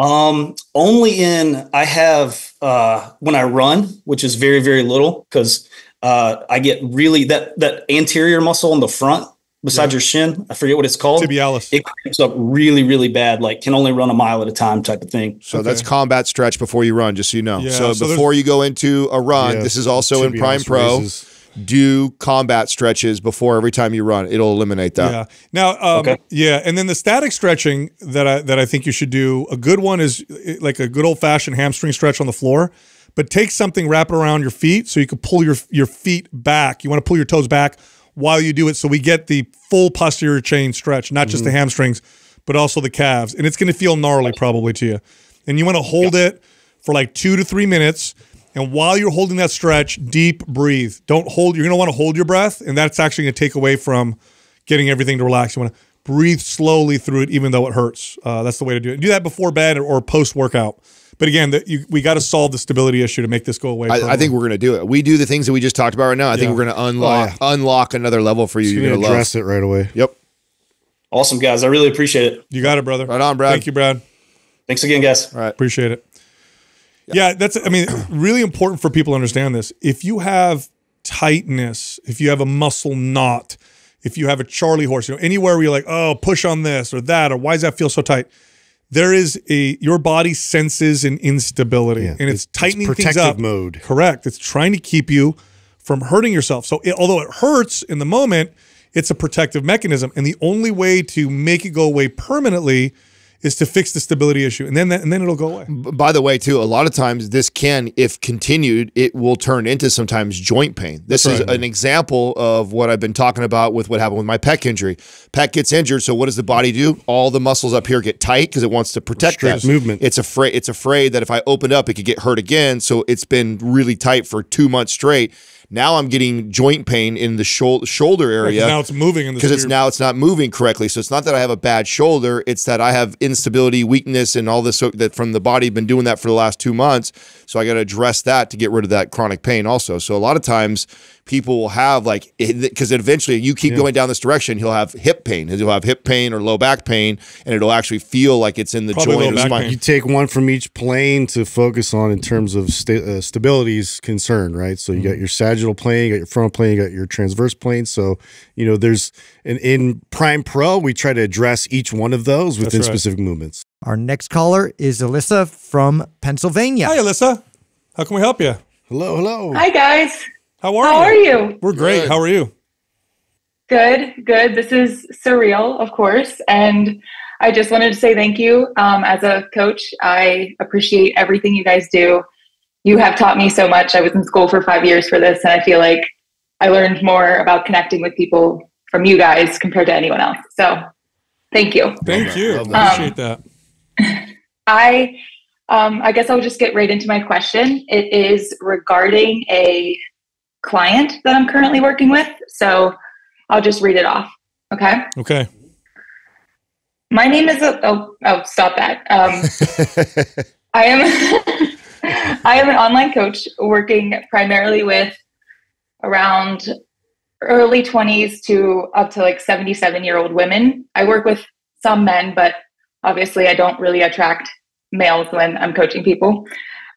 Um, only in I have uh when I run, which is very very little because uh I get really that that anterior muscle in the front beside your shin. I forget what it's called. Tibialis. It cramps up really really bad. Like can only run a mile at a time type of thing. So that's combat stretch before you run, just so you know. Yeah, so, so before you go into a run, Yeah, this is also in Prime Pro. raises. Do combat stretches before every time you run. It'll eliminate that. Yeah. Now, um, Okay. yeah, and then the static stretching that I that I think you should do. A good one is eh, like a good old fashioned hamstring stretch on the floor, but take something, wrap it around your feet so you can pull your your feet back. You want to pull your toes back while you do it, so we get the full posterior chain stretch, not just the hamstrings, but also the calves, and it's going to feel gnarly probably to you. And you want to hold it for like two to three minutes. And while you're holding that stretch, deep breathe. Don't hold. You're going to want to hold your breath, and that's actually going to take away from getting everything to relax. You want to breathe slowly through it, even though it hurts. Uh, that's the way to do it. Do that before bed or, or post workout. But again, the, you, we got to solve the stability issue to make this go away. I, I think we're going to do it. We do the things that we just talked about right now. I think we're going to unlock unlock another level for you. Just You're gonna going to love. address it right away. Yep. Awesome guys. I really appreciate it. you got it, brother. Right on, Brad. Thank you, Brad. Thanks again, guys. All right. Appreciate it. Yeah, that's I mean, really important for people to understand this. If you have tightness, if you have a muscle knot, if you have a Charlie horse, you know, anywhere where you're like, oh, push on this or that, or why does that feel so tight? There is a your body senses an instability Yeah, and it's, it's- it's tightening things up. mode. Correct. It's trying to keep you from hurting yourself. So it, although it hurts in the moment, it's a protective mechanism, and the only way to make it go away permanently is to fix the stability issue, and then that, and then it'll go away. By the way, too, a lot of times this can, if continued, it will turn into sometimes joint pain. This is right. an example of what I've been talking about with what happened with my pec injury. Pec gets injured, so what does the body do? All the muscles up here get tight because it wants to protect Restricts that movement. It's afraid. It's afraid that if I open up, it could get hurt again. So it's been really tight for two months straight. Now I'm getting joint pain in the shou- shoulder 'Cause area now it's moving in this because it's now it's not moving correctly. So it's not that I have a bad shoulder; it's that I have instability, weakness, and all this so that from the body. Been doing that for the last two months, so I got to address that to get rid of that chronic pain. Also, so a lot of times people will have like because eventually you keep going down this direction, he'll have hip pain. He'll have hip pain or low back pain, and it'll actually feel like it's in the Probably joint or spine. pain. You take one from each plane to focus on in terms of sta- uh, stability is concerned, right? So you got Mm-hmm. your sagittal plane, you got your frontal plane, you got your transverse plane. So you know, there's and in Prime Pro, we try to address each one of those within right. specific movements. Our next caller is Alyssa from Pennsylvania. Hi, Alyssa. How can we help you? Hello, hello. Hi guys. How are How you? are you? We're great. Good. How are you? Good, good. This is surreal, of course, and I just wanted to say thank you. Um, as a coach, I appreciate everything you guys do. You have taught me so much. I was in school for five years for this, and I feel like I learned more about connecting with people from you guys compared to anyone else. So, thank you. Thank you. Love that. Appreciate that. I um, I guess I'll just get right into my question. It is regarding a client that I'm currently working with. So I'll just read it off. Okay. Okay. My name is oh oh stop that. Um, I am I am an online coach working primarily with around early 20s to up to like 77 year old women. I work with some men, but obviously I don't really attract males when I'm coaching people.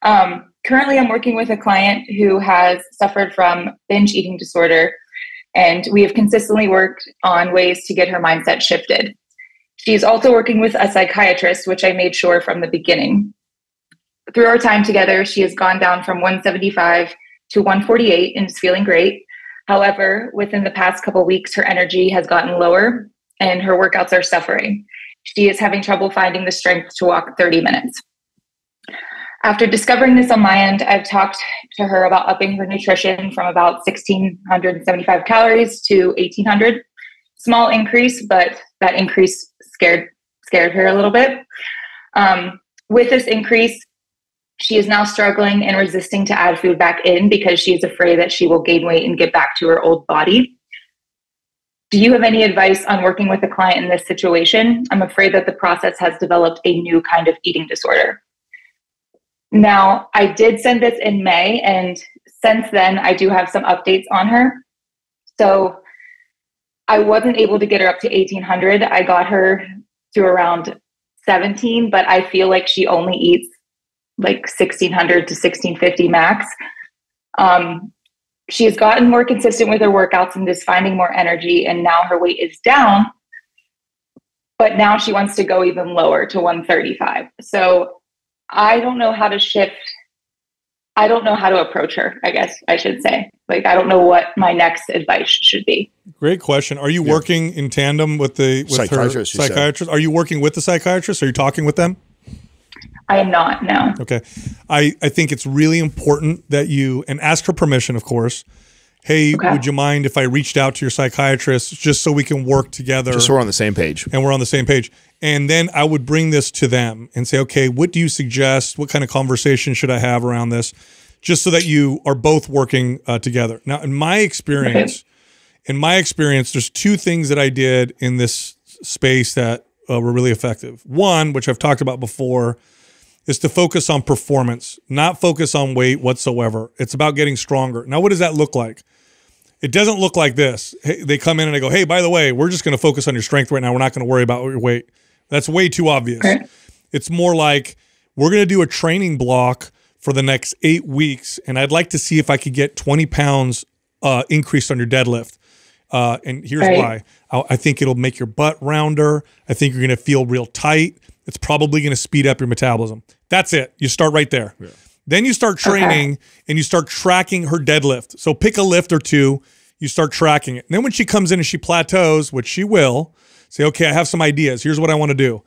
Um, currently, I'm working with a client who has suffered from binge eating disorder, and we have consistently worked on ways to get her mindset shifted. She's also working with a psychiatrist, which I made sure from the beginning. Through our time together, she has gone down from 175 to 148 and is feeling great. However, within the past couple weeks, her energy has gotten lower and her workouts are suffering. She is having trouble finding the strength to walk 30 minutes. After discovering this on my end, I've talked to her about upping her nutrition from about 1,675 calories to 1,800. Small increase, but that increase scared scared her a little bit. Um, with this increase, she is now struggling and resisting to add food back in because she is afraid that she will gain weight and get back to her old body. Do you have any advice on working with a client in this situation? I'm afraid that the process has developed a new kind of eating disorder. Now, I did send this in May, and since then, I do have some updates on her. So I wasn't able to get her up to 1800. I got her to around 17, but I feel like she only eats like 1600 to 1650 max. Um, she has gotten more consistent with her workouts and is finding more energy, and now her weight is down. But now she wants to go even lower to 135. So I don't know how to shift. I don't know how to approach her, I guess I should say. Like, I don't know what my next advice should be. Great question. Are you working in tandem with the with Psychiatrist, her psychiatrist? Are you working with the psychiatrist? Are you talking with them? I am not, no. Okay. I, I think it's really important that you, and ask her permission, of course. Hey, Okay. would you mind if I reached out to your psychiatrist just so we can work together? Just so we're on the same page. and we're on the same page. And then I would bring this to them and say, okay, what do you suggest? What kind of conversation should I have around this? Just so that you are both working uh, together. Now, in my experience, in my experience, there's two things that I did in this space that uh, were really effective. One, which I've talked about before, is to focus on performance, not focus on weight whatsoever. It's about getting stronger. Now, what does that look like? It doesn't look like this. Hey, they come in and they go, "Hey, by the way, we're just going to focus on your strength right now. We're not going to worry about your weight." That's way too obvious. Okay. It's more like we're going to do a training block for the next eight weeks, and I'd like to see if I could get 20 pounds uh, increased on your deadlift. Uh, and here's Right. why. I, I think it'll make your butt rounder. I think you're going to feel real tight. It's probably going to speed up your metabolism. That's it. You start right there. Then you start training and you start tracking her deadlift. So pick a lift or two, you start tracking it. And then when she comes in and she plateaus, which she will, say, okay, I have some ideas. Here's what I want to do.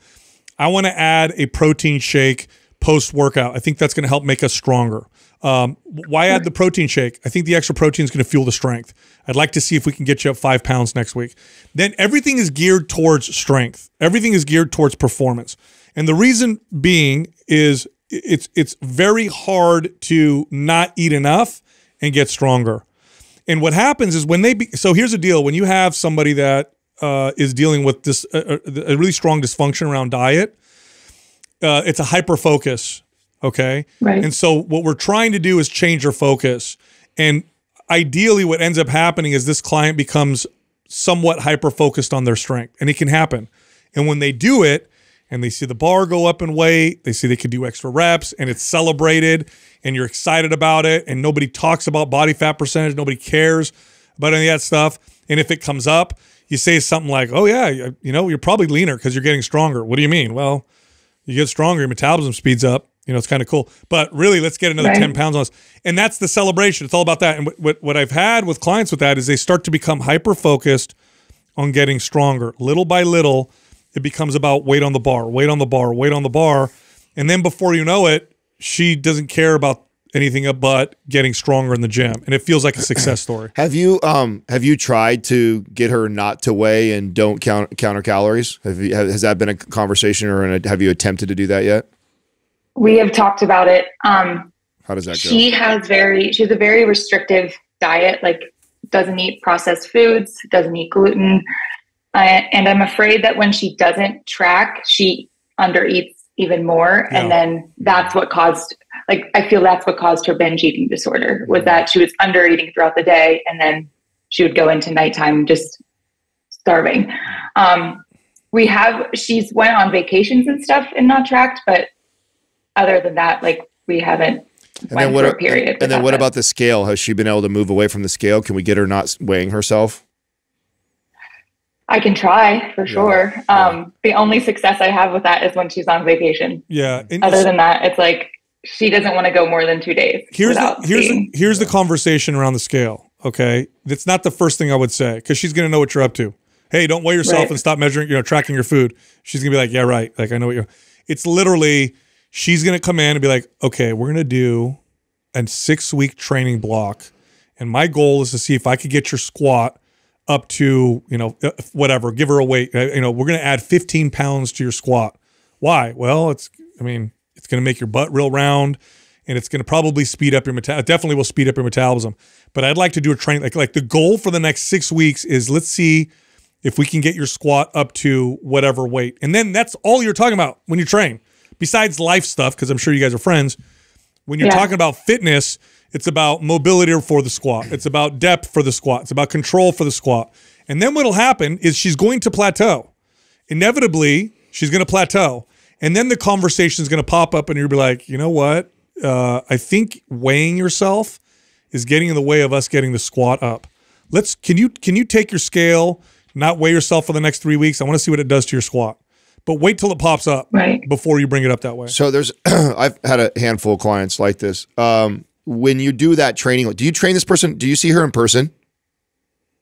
I want to add a protein shake post workout. I think that's going to help make us stronger. Um, why add the protein shake? I think the extra protein is going to fuel the strength. I'd like to see if we can get you up five pounds next week. Then everything is geared towards strength. Everything is geared towards performance. And the reason being is it's it's very hard to not eat enough and get stronger. And what happens is when they be, so here's the deal: when you have somebody that uh, is dealing with this a, a a really strong dysfunction around diet, uh, it's a hyper focus. Okay, Right. and so what we're trying to do is change our focus. And ideally, what ends up happening is this client becomes somewhat hyper focused on their strength, and it can happen. And when they do it, and they see the bar go up in weight, they see they can do extra reps, and it's celebrated, and you're excited about it, and nobody talks about body fat percentage, nobody cares about any of that stuff. And if it comes up, you say something like, "Oh yeah, you you know, you're probably leaner because you're getting stronger." What do you mean? Well, you get stronger, your metabolism speeds up. You know, it's kind of cool. But really, let's get another Right. 10 pounds on us. And that's the celebration. It's all about that. And what, what, what I've had with clients with that is they start to become hyper focused on getting stronger. Little by little, it becomes about weight on the bar, weight on the bar, weight on the bar. And then before you know it, she doesn't care about anything but getting stronger in the gym. And it feels like a success story. Have you um have you tried to get her not to weigh and don't count counter calories? Have you, has that been a conversation or an, have you attempted to do that yet? We have talked about it. Um, How does that go? she has very, she has a very restrictive diet, like doesn't eat processed foods, doesn't eat gluten. Uh, and I'm afraid that when she doesn't track, she undereats even more. And then that's what caused, like, I feel that's what caused her binge eating disorder was that she was under eating throughout the day. And then she would go into nighttime just starving. Um, we have, she's went on vacations and stuff and not tracked, but other than that, like we haven't and then what? a period. and then what it. about the scale? Has she been able to move away from the scale? Can we get her not weighing herself? I can try for sure. Um, the only success I have with that is when she's on vacation. Yeah. And Other than that, it's like she doesn't want to go more than two days. here's the, here's the, here's the conversation around the scale. Okay, that's not the first thing I would say because she's gonna know what you're up to. Hey, don't weigh yourself Right. and stop measuring, you know, tracking your food. She's gonna be like, yeah, right. Like I know what you're. It's literally she's gonna come in and be like, okay, we're gonna do a six week training block, and my goal is to see if I could get your squat up to you know uh, whatever. Give her a weight. Uh, You know, we're gonna add 15 pounds to your squat. Why? Well, it's I mean, it's gonna make your butt real round and it's going to probably speed up your meta- definitely will speed up your metabolism. But I'd like to do a training like like the goal for the next six weeks is let's see if we can get your squat up to whatever weight, and then that's all you're talking about when you train. Besides life stuff, because I'm sure you guys are friends. When you're Yeah. talking about fitness, it's about mobility for the squat. It's about depth for the squat. It's about control for the squat. And then what'll happen is she's going to plateau inevitably she's going to plateau And then the conversation is going to pop up, and you'll be like, you know what? Uh, I think weighing yourself is getting in the way of us getting the squat up. Let's can you can you take your scale, not weigh yourself for the next three weeks? I want to see what it does to your squat, but wait till it pops up Right. before you bring it up that way. So there's, I've had a handful of clients like this. Um, when you do that training, do you train this person? Do you see her in person?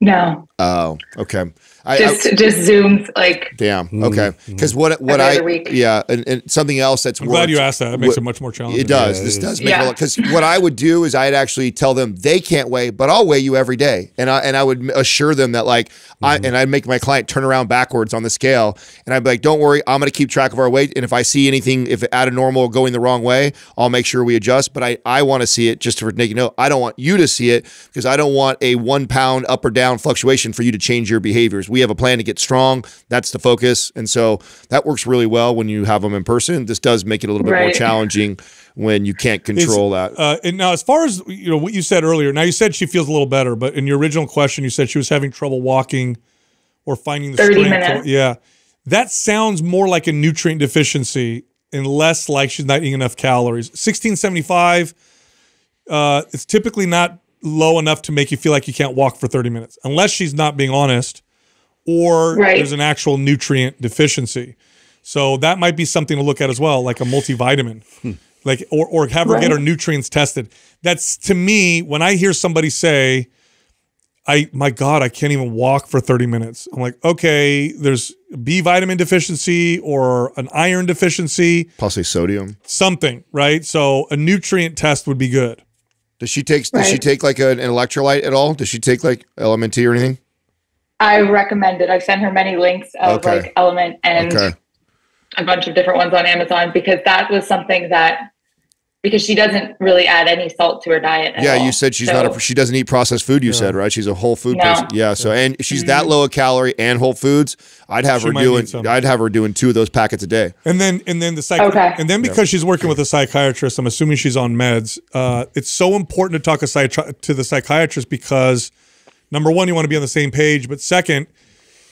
No, Oh, okay. I, I- just just zooms like Damn. Okay. Because what what I week. yeah, and, and something else that's I'm glad you asked that. It makes what- it much more challenging. It does. Yeah, this it does make it a Yeah. lot because what I would do is I'd actually tell them they can't weigh, but I'll weigh you every day, and I and I would assure them that like I Mm-hmm. and I'd make my client turn around backwards on the scale, and I'd be like, don't worry, I'm going to keep track of our weight, and if I see anything if out of normal going the wrong way, I'll make sure we adjust. But I I want to see it just for Nick. You know, I don't want you to see it because I don't want a one pound up or down fluctuation for you to change your behaviors. We have a plan to get strong. That's the focus, and so that works really well when you have them in person. This does make it a little bit more challenging when you can't control Is- that. Uh, and now, as far as you know, what you said earlier. Now you said she feels a little better, but in your original question, you said she was having trouble walking or finding the 30 strength. to- minutes. yeah, that sounds more like a nutrient deficiency and less like she's not eating enough calories. Sixteen seventy five. Uh, it's typically not low enough to make you feel like you can't walk for thirty minutes, unless she's not being honest, or Right. there's an actual nutrient deficiency. So that might be something to look at as well, like a multivitamin hmm. like or or have her get her nutrients tested. That's to me when I hear somebody say, "I my God, I can't even walk for thirty minutes." I'm like, okay, there's B vitamin deficiency or an iron deficiency, Possibly sodium. something, right? So a nutrient test would be good. Does she take? Does she take like an, an electrolyte at all? Does she take like LMNT or anything? I recommend it. I've sent her many links of Okay. like LMNT and Okay. a bunch of different ones on Amazon because that was something that because she doesn't really add any salt to her diet. At Yeah, all. you said she's So- not a. She doesn't eat processed food. You said right. She's a whole food No. person. Yeah. So and she's Mm-hmm. that low a calorie and whole foods. I'd have She her doing. I'd have her doing two of those packets a day. And then and then the psych Okay. and then because she's working with a psychiatrist, I'm assuming she's on meds. Uh, it's so important to talk a psychi- to the psychiatrist because number one, you want to be on the same page, but second,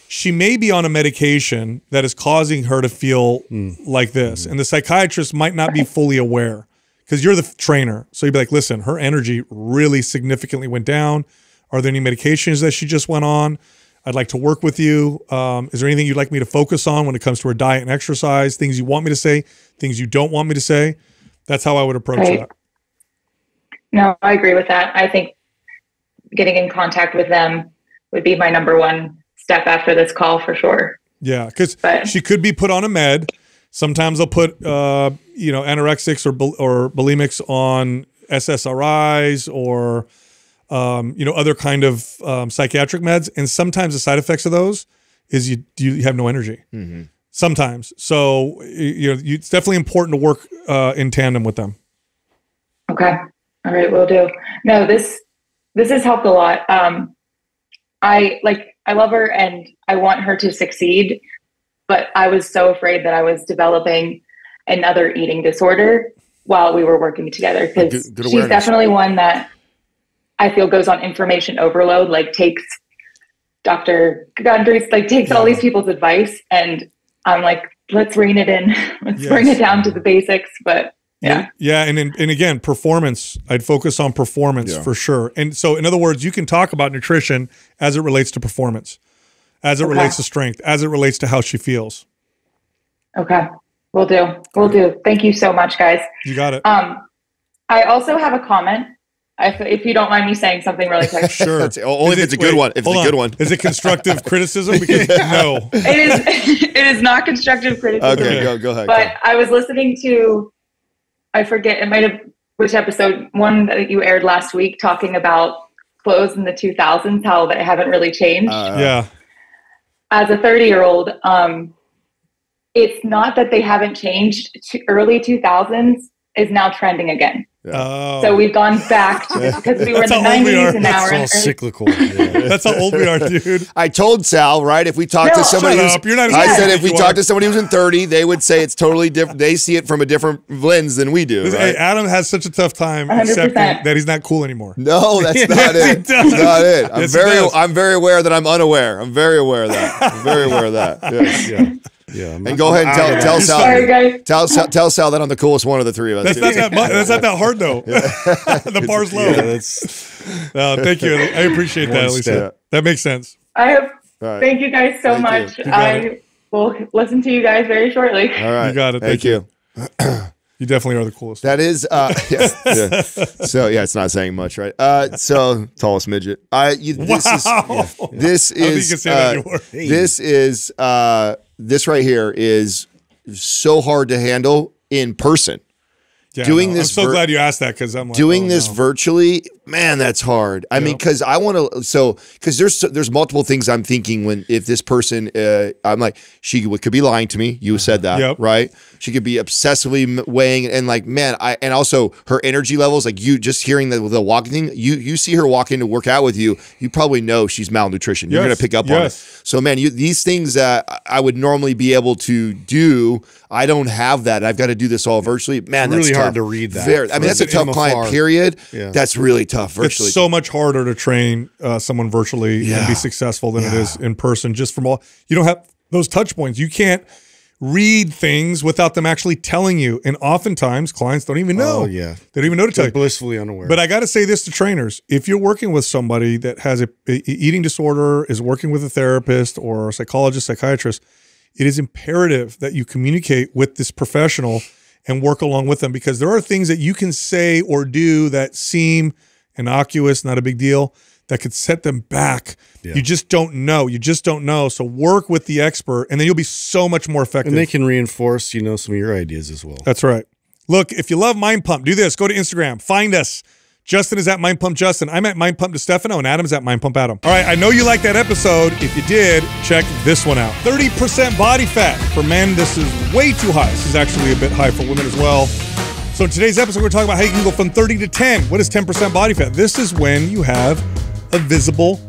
she may be on a medication that is causing her to feel like this, and the psychiatrist might not be fully aware because you're the trainer. So you'd be like, listen, her energy really significantly went down. Are there any medications that she just went on? I'd like to work with you. Um, is there anything you'd like me to focus on when it comes to her diet and exercise? Things you want me to say, things you don't want me to say. That's how I would approach Right. that. No, I agree with that. I think getting in contact with them would be my number one step after this call for sure. Yeah, because she could be put on a med. Sometimes they'll put, uh, you know, anorexics or bul- or bulimics on SSRIs or, um, you know, other kind of um, psychiatric meds. And sometimes the side effects of those is you you have no energy. Sometimes, so you know, you, it's definitely important to work uh, in tandem with them. Okay. All right, we'll do. No, this this has helped a lot. Um I like I love her and I want her to succeed, but I was so afraid that I was developing another eating disorder while we were working together because she's definitely one that I feel goes on information overload, like takes Dr. Gundry's like takes all these people's advice and I'm like, let's rein it in. let's bring it down to the basics. But yeah. Yeah, and and, and again, performance. I'd focus on performance Yeah. for sure. And so, in other words, you can talk about nutrition as it relates to performance, as it Okay. relates to strength, as it relates to how she feels. Okay. We'll do. We'll do. Thank you so much, guys. You got it. Um, I also have a comment. If, if you don't mind me saying something really quick. Sure. That's- only Is if it- it's a good wait, one. If it's a good on. one. Is it constructive criticism? Because no. it is it is not constructive criticism. Okay, Okay. go go ahead. But I was listening to I forget it might have which episode one that you aired last week talking about clothes in the 2000s how they haven't really changed. Uh, yeah. as a 30 year old, um, it's not that they haven't changed. To early 2000s is now trending again. Oh. So we've gone back to this because we were in the how old we are. 90s and now It's we're all cyclical. Yeah. That's how old we are, dude. I told Sal, right? If we talk No. to somebody who's, up. You're not as I said if we you talk to somebody who's in 30, they would say it's totally different. They see it from a different lens than we do, Hey. Adam has such a tough time 100%. accepting that he's not cool anymore. No, that's not he it. That's not it. I'm Yes, very. I'm very aware that I'm unaware. I'm very aware of that. I'm very aware of that. Yes. yeah. Yeah, I'm And not- go ahead and tell out tell. Sal Sorry, guys. tell Sal, tell Sal that I'm the coolest one of the three of us. That's not that mu- that's not that hard though. the bar's low. Yeah, that's No, thank you. I appreciate that, One Lisa. step. That makes sense. I have. All right. Thank you guys so Thank much. You got I will listen to you guys very shortly. All right. You got it. Thank, Thank you. You definitely are the coolest. That is, uh, yeah, yeah. So yeah, it's not saying much, right? Uh, so tallest midget. I you, this wow. is this I don't think you is can say that uh, this is uh, this right here is so hard to handle in person. Yeah, doing no, this I'm so glad you asked that because I'm like, doing oh, this no. virtually man that's hard i mean because i want to so because there's there's multiple things i'm thinking when if this person uh, i'm like she could be lying to me you said that Yep. right she could be obsessively weighing and like man i and also her energy levels like you just hearing the, the walking thing you you see her walk in to work out with you you probably know she's malnutrition you're Yes, gonna pick up on yes. it so man you these things that i would normally be able to do i don't have that i've got to do this all virtually man that's Really hard tough. to read that. Very, i mean that's a tough client period Yeah. that's really tough virtually It's so much harder to train uh, someone virtually and be successful than it is in person. Just from all you don't have those touch points. You can't read things without them actually telling you. And oftentimes clients don't even oh, know. Oh, yeah. They don't even know to tell They're you. blissfully unaware. But I got to say this to trainers: if you're working with somebody that has a, a eating disorder, is working with a therapist or a psychologist, psychiatrist, it is imperative that you communicate with this professional and work along with them because there are things that you can say or do that seem innocuous, not a big deal, that could set them back. Yeah. You just don't know. You just don't know. So work with the expert, and then you'll be so much more effective. and they can reinforce, you know, some of your ideas as well. That's right. Look, if you love Mind Pump, do this. Go to Instagram, find us. Justin is at Mind Pump Justin. I'm at Mind Pump DeStefano, and Adam's at Mind Pump Adam. All right, I know you liked that episode. If you did, check this one out 30% body fat. For men, this is way too high. This is actually a bit high for women as well. So, in today's episode, we're talking about how you can go from 30 to 10. What is 10% body fat? This is when you have a visible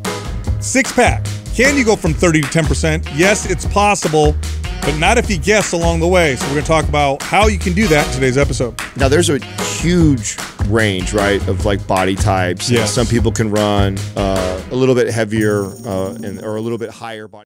six pack. Can you go from 30 to 10%? Yes, it's possible, but not if you guess along the way. So, we're going to talk about how you can do that in today's episode. Now there's a huge range, right, of like body types. Yes. Some people can run uh, a little bit heavier uh, and or a little bit higher body.